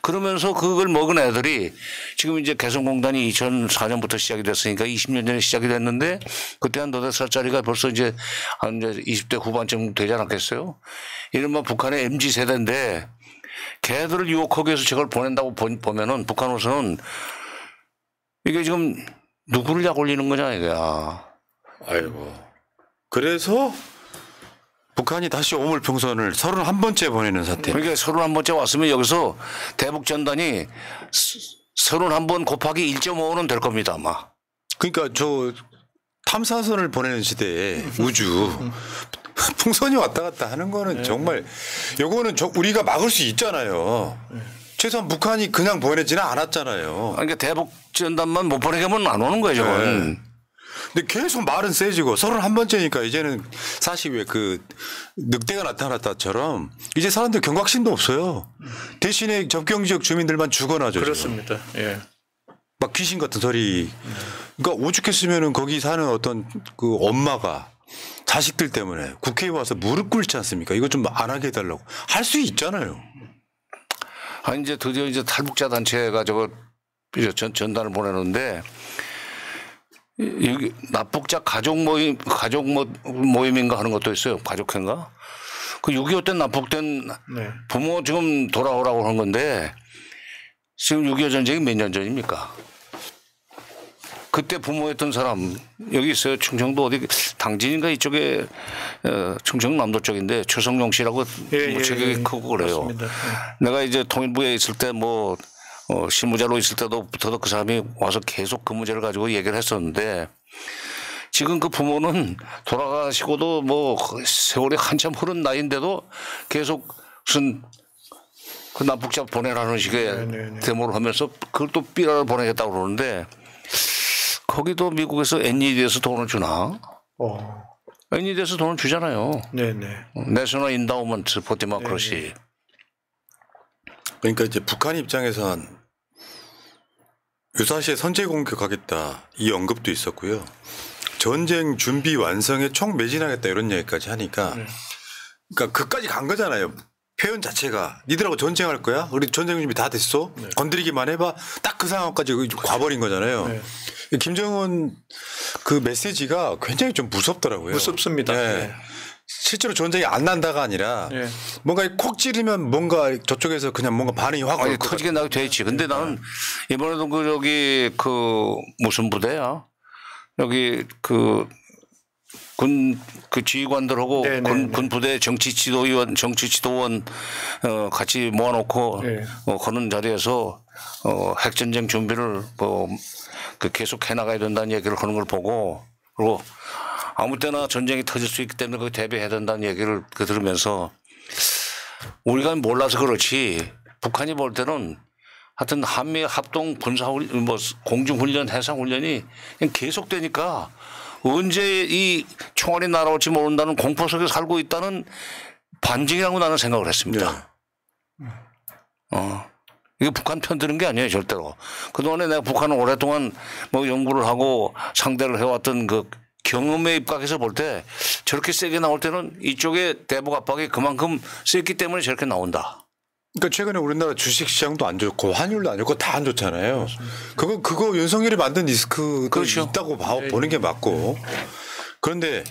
그러면서 그걸 먹은 애들이 지금 이제 개성공단이 2004년부터 시작이 됐으니까 20년 전에 시작이 됐는데 그때 한 너댓 살짜리가 벌써 이제 한 이제 20대 후반쯤 되지 않았겠어요? 이른바 북한의 MZ 세대인데 걔들을 유혹하기 위해서 저걸 보낸다고 보- 보면은 북한으로서는 이게 지금 누구를 약 올리는 거냐 이거야. 아이고. 그래서 북한이 다시 오물풍선을 31번째 보내는 사태. 그러니까 서른 한 번째 왔으면 여기서 대북 전단이 서른 한번 곱하기 1.5는 될 겁니다 아마. 그러니까 저 탐사선을 보내는 시대에 우주 풍선이 왔다 갔다 하는 거는 정말 요거는 저 우리가 막을 수 있잖아요. 최소한 북한이 그냥 보내지는 않았잖아요. 그러니까 대북 전단만 못 보내게 하면 안 오는 거예요 저건. 네. 근데 계속 말은 세지고 서른 한 번째니까 이제는 사실 왜 그 늑대가 나타났다처럼 이제 사람들 경각심도 없어요. 대신에 접경 지역 주민들만 죽어나죠. 지금. 그렇습니다. 예. 막 귀신 같은 소리. 그러니까 오죽했으면은 거기 사는 어떤 그 엄마가 자식들 때문에 국회에 와서 무릎 꿇지 않습니까? 이거 좀 안 하게 해달라고 할 수 있잖아요. 아 이제 드디어 이제 탈북자 단체가 저거 전, 전단을 보내는데 납북자 가족 모임 가족 모, 모임인가 하는 것도 있어요 가족회인가 그 6.25 때 납북된 네. 부모 지금 돌아오라고 하는 건데 지금 6.25 전쟁이 몇 년 전입니까? 그때 부모였던 사람 여기 있어요. 충청도 어디 당진인가 이쪽에 어, 충청남도 쪽인데 최성용 씨라고 예, 뭐 예, 체격이 예. 크고 그래요. 맞습니다. 내가 이제 통일부에 있을 때 뭐 어, 실무자로 있을 때도부터도 그 사람이 와서 계속 그 문제를 가지고 얘기를 했었는데 지금 그 부모는 돌아가시고도 뭐 세월이 한참 흐른 나이인데도 계속 무슨 그 납북자 보내라는 식의 네네네. 데모를 하면서 그걸 또 삐라를 보내겠다고 그러는데 거기도 미국에서 NED에서 돈을 주나? 어. NED에서 돈을 주잖아요. 네네. National Endowment for Democracy. 그러니까 이제 북한 입장에선 유사시에 선제 공격하겠다 이 언급도 있었고요. 전쟁 준비 완성에 총 매진하겠다 이런 얘기까지 하니까 그러니까 그까지 간 거잖아요. 표현 자체가 니들하고 전쟁할 거야? 우리 전쟁 준비 다 됐어? 건드리기만 해봐. 딱 그 상황까지 과버린 거잖아요. 네. 김정은 그 메시지가 굉장히 좀 무섭더라고요. 무섭습니다. 네. 네. 실제로 전쟁이 안 난다가 아니라 네. 뭔가 콕 찌르면 뭔가 저쪽에서 그냥 뭔가 반응이 확 아니 터지게 나게 돼 있지. 근데 나는 이번에도 그 저기 그 무슨 부대야? 여기 그 군 그 지휘관들하고 네네, 군, 네. 군 부대 정치 지도위원 정치 지도원 어 같이 모아놓고 네. 어 그런 자리에서 어 핵전쟁 준비를 뭐그 계속 해나가야 된다는 얘기를 하는 걸 보고 그리고 아무 때나 전쟁이 터질 수 있기 때문에 그 대비해야 된다는 얘기를 그 들으면서 우리가 몰라서 그렇지 북한이 볼 때는 하여튼 한미 합동 군사 훈- 뭐 공중 훈련 해상 훈련이 계속되니까 언제 이 총알이 날아올지 모른다는 공포 속에 살고 있다는 반증이라고 나는 생각을 했습니다. 어. 이게 북한 편 드는 게 아니에요, 절대로. 그동안에 내가 북한을 오랫동안 뭐 연구를 하고 상대를 해왔던 그 경험에 입각해서 볼 때 저렇게 세게 나올 때는 이쪽에 대북 압박이 그만큼 셌기 때문에 저렇게 나온다. 그러니까 최근에 우리나라 주식 시장도 안 좋고 환율도 안 좋고 다 안 좋잖아요. 그거 그거 윤석열이 만든 리스크도 그렇죠. 있다고 봐, 보는 게 맞고. 그런데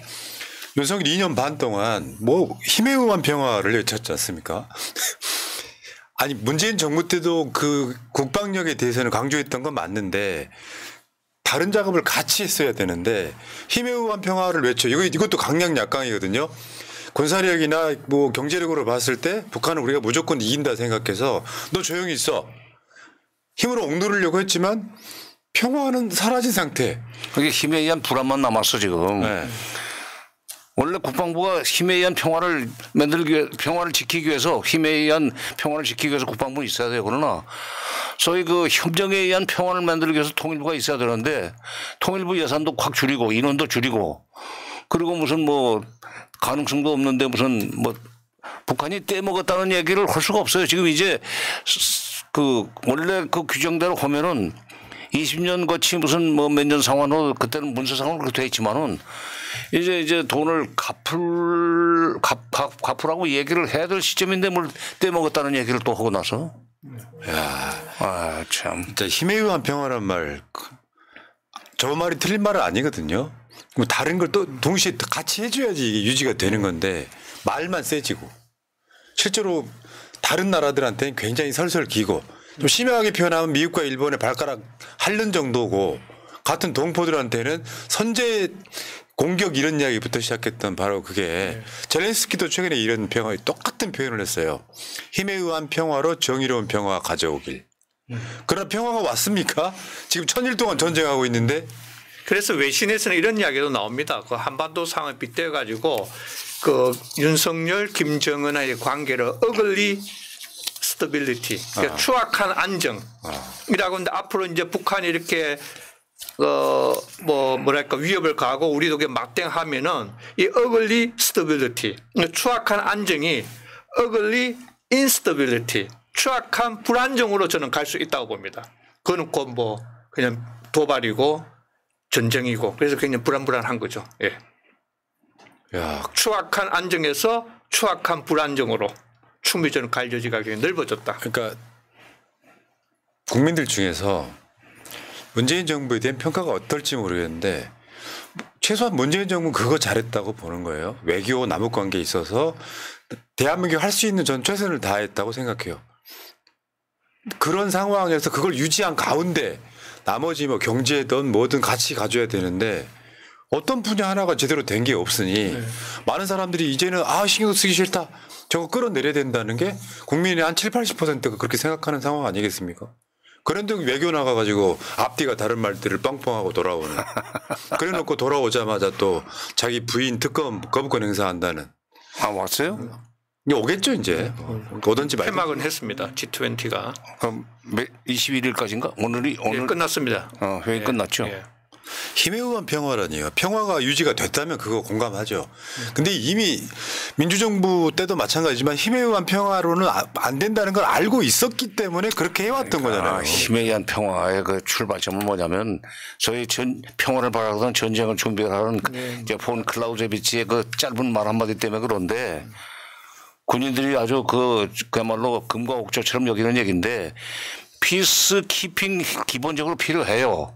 윤석열이 2년 반 동안 뭐 힘에 의한 평화를 외쳤지 않습니까? 아니 문재인 정부 때도 그 국방력에 대해서는 강조했던 건 맞는데 다른 작업을 같이 했어야 되는데 힘에 의한 평화를 외쳐 이거 이것도 강약 약강이거든요. 군사력이나 뭐 경제력으로 봤을 때 북한은 우리가 무조건 이긴다 생각해서 너 조용히 있어. 힘으로 억누르려고 했지만 평화는 사라진 상태. 그게 힘에 의한 불안만 남았어 지금. 네. 원래 국방부가 힘에 의한 평화를 만들기 위해 평화를 지키기 위해서 힘에 의한 평화를 지키기 위해서 국방부는 있어야 돼요. 그러나 소위 그 협정에 의한 평화를 만들기 위해서 통일부가 있어야 되는데 통일부 예산도 확 줄이고 인원도 줄이고 그리고 무슨 뭐 가능성도 없는데 무슨 뭐 북한이 떼먹었다는 얘기를 할 수가 없어요. 지금 이제 그 원래 그 규정대로 보면은 20년 거치 무슨 뭐 몇 년 상환 후 그때는 문서상으로 그렇게 돼 있지만은 이제 이제 돈을 갚을 갚, 갚, 갚으라고 얘기를 해야 될 시점인데 뭘 떼먹었다는 얘기를 또 하고 나서 아 참. 진짜 힘에 의한 평화란 말. 저 말이 틀린 말은 아니거든요. 뭐 다른 걸 또 동시에 또 같이 해줘야지 이게 유지가 되는 건데 말만 세지고 실제로 다른 나라들한테는 굉장히 설설 기고 좀 심하게 표현하면 미국과 일본의 발가락 핥는 정도고 같은 동포들한테는 선제 공격 이런 이야기부터 시작했던 바로 그게 젤렌스키도 최근에 이런 평화 똑같은 표현을 했어요. 힘에 의한 평화로 정의로운 평화 가져오길. 그러나 평화가 왔습니까? 지금 천일 동안 전쟁하고 있는데 그래서 외신에서는 이런 이야기도 나옵니다. 그 한반도 상황을 빗대어 가지고 그 윤석열, 김정은의 관계를 ugly stability, 그러니까 추악한 안정이라고 하는데 앞으로 이제 북한이 이렇게 어뭐 뭐랄까 위협을 가하고 우리도 그게 막대하면은 이 ugly stability, 추악한 안정이 ugly instability, 추악한 불안정으로 저는 갈 수 있다고 봅니다. 그거는 곧뭐 그냥 도발이고 전쟁이고 그래서 굉장히 불안불안한 거죠. 예. 야, 추악한 안정에서 추악한 불안정으로 충분히 저는 갈 여지가 굉장히 넓어졌다. 그러니까 국민들 중에서 문재인 정부에 대한 평가가 어떨지 모르겠는데 최소한 문재인 정부는 그거 잘했다고 보는 거예요. 외교 남북 관계에 있어서 대한민국이 할 수 있는 전 최선을 다했다고 생각해요. 그런 상황에서 그걸 유지한 가운데 나머지 뭐 경제든 뭐든 같이 가져야 되는데 어떤 분야 하나가 제대로 된 게 없으니 많은 사람들이 이제는 아 신경 쓰기 싫다 저거 끌어내려야 된다는 게 국민의 한 7, 80%가 그렇게 생각하는 상황 아니겠습니까? 그런데 외교 나가가지고 앞뒤가 다른 말들을 뻥뻥하고 돌아오는. 그래 놓고 돌아오자마자 또 자기 부인 특검 거부권 행사한다는. 아 왔어요? 이게 오겠죠 이제. 오든지 말든지. 폐막은 했습니다. G20가 그럼 21일까지인가? 오늘이 오늘 예, 끝났습니다. 어, 회의 예, 끝났죠. 예. 힘에 의한 평화라니요. 평화가 유지가 됐다면 그거 공감하죠. 근데 이미 민주정부 때도 마찬가지지만 힘에 의한 평화로는 아- 안 된다는 걸 알고 있었기 때문에 그렇게 해왔던 거잖아요. 아, 힘에 의한 평화의 그 출발점은 뭐냐면 저희 전 평화를 바라거든 전쟁을 준비하라는 이제 폰 클라우제비츠의 그 짧은 말 한마디 때문에 그런데 군인들이 아주 그 그야말로 금과 옥조처럼 여기는 얘기인데 peace keeping 기본적으로 필요해요.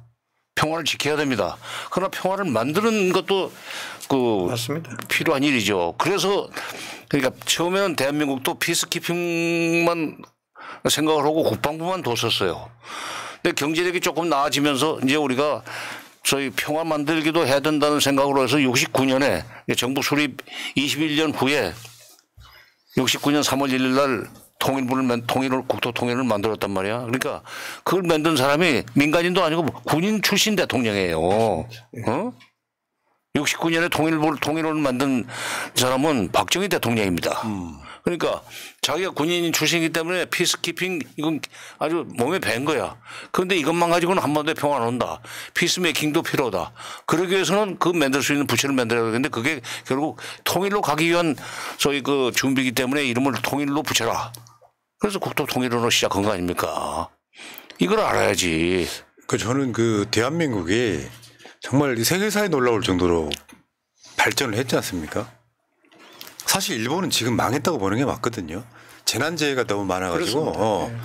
평화를 지켜야 됩니다. 그러나 평화를 만드는 것도 그 맞습니다. 필요한 일이죠. 그래서 그러니까 처음에는 대한민국도 peacekeeping만 생각을 하고 국방부만 뒀었어요. 근데 경제력이 조금 나아지면서 이제 우리가 저희 평화 만들기도 해야 된다는 생각으로 해서 69년에 정부 수립 21년 후에 69년 3월 1일 날 통일부를 만- 통일을 국토 통일을 만들었단 말이야. 그러니까 그걸 만든 사람이 민간인도 아니고 군인 출신 대통령이에요. 어? 69년에 통일부를 통일을 만든 사람은 박정희 대통령입니다. 그러니까 자기가 군인 출신이기 때문에 피스키핑 이건 아주 몸에 밴 거야. 그런데 이것만 가지고는 한반도에 평화 안 온다. 피스메이킹도 필요하다. 그러기 위해서는 그 만들 수 있는 부처를 만들어야 되는데 그게 결국 통일로 가기 위한 소위 그 준비이기 때문에 이름을 통일로 붙여라. 그래서 국토 통일으로 시작한 거 아닙니까? 이걸 알아야지. 그 저는 그 대한민국이 정말 세계사에 놀라울 정도로 발전을 했지 않습니까? 사실 일본은 지금 망했다고 보는 게 맞거든요. 재난재해가 너무 많아가지고. 어.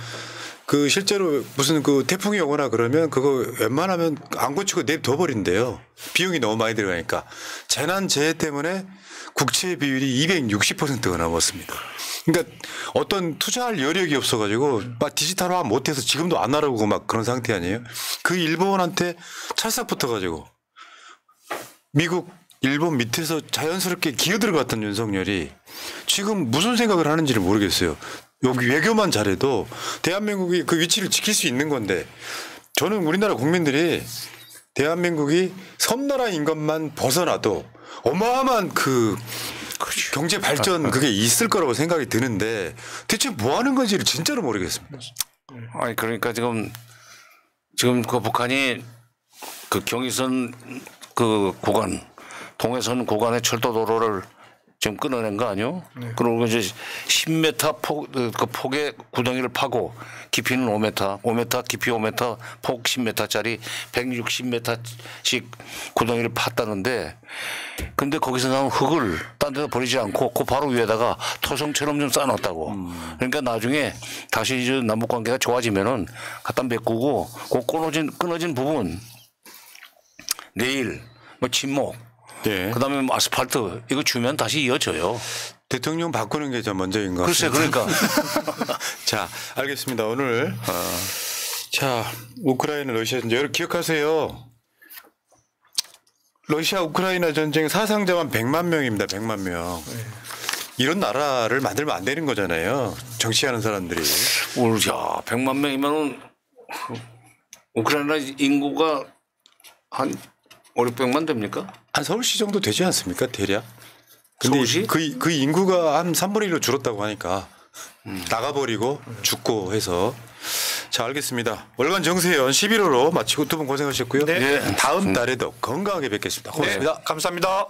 그 실제로 무슨 그 태풍이 오거나 그러면 그거 웬만하면 안 고치고 냅둬 버린대요. 비용이 너무 많이 들어가니까 재난재해 때문에 국채 비율이 260%가 넘었습니다. 그러니까 어떤 투자할 여력이 없어가지고 막 디지털화 못해서 지금도 안 나르고 막 그런 상태 아니에요? 그 일본한테 찰싹 붙어가지고 미국, 일본 밑에서 자연스럽게 기어들어갔던 윤석열이 지금 무슨 생각을 하는지를 모르겠어요. 여기 외교만 잘해도 대한민국이 그 위치를 지킬 수 있는 건데 저는 우리나라 국민들이 대한민국이 섬나라인 것만 벗어나도 어마어마한 그 경제 발전 그게 있을 거라고 생각이 드는데 대체 뭐 하는 건지를 진짜로 모르겠습니다. 아니 그러니까 지금 지금 그 북한이 그 경의선 그 구간 동해선 구간의 철도 도로를 지금 끊어낸 거 아니요? 그리고 이제 10m 폭, 그 폭의 구덩이를 파고 깊이는 5m, 5m, 깊이 5m, 폭 10m짜리 160m씩 구덩이를 팠다는데 근데 거기서 나온 흙을 딴 데다 버리지 않고 그 바로 위에다가 토성처럼 좀 쌓아놨다고. 그러니까 나중에 다시 이제 남북 관계가 좋아지면은 갖다 메꾸고 그 끊어진 끊어진 부분 내일 뭐 침목 예. 그다음에 뭐 아스팔트 이거 주면 다시 이어져요. 대통령 바꾸는 게 저 먼저인 것 글쎄 같습니다. 그러니까 자, 알겠습니다. 오늘 자 우크라이나 러시아 전쟁 여러분 기억하세요. 러시아 우크라이나 전쟁 사상자만 100만 명입니다. 100만 명. 이런 나라를 만들면 안 되는 거잖아요. 정치하는 사람들이. 오늘 야 100만 명이면은 우크라이나 인구가 한 5, 600만 됩니까? 한 서울시 정도 되지 않습니까? 대략. 근데 서울시? 그, 그 인구가 한 3분의 1로 줄었다고 하니까 나가버리고 죽고 해서 자 알겠습니다. 월간 정세연 11호로 마치고 두 분 고생하셨고요. 네. 예. 다음 달에도 건강하게 뵙겠습니다. 고맙습니다. 네, 감사합니다.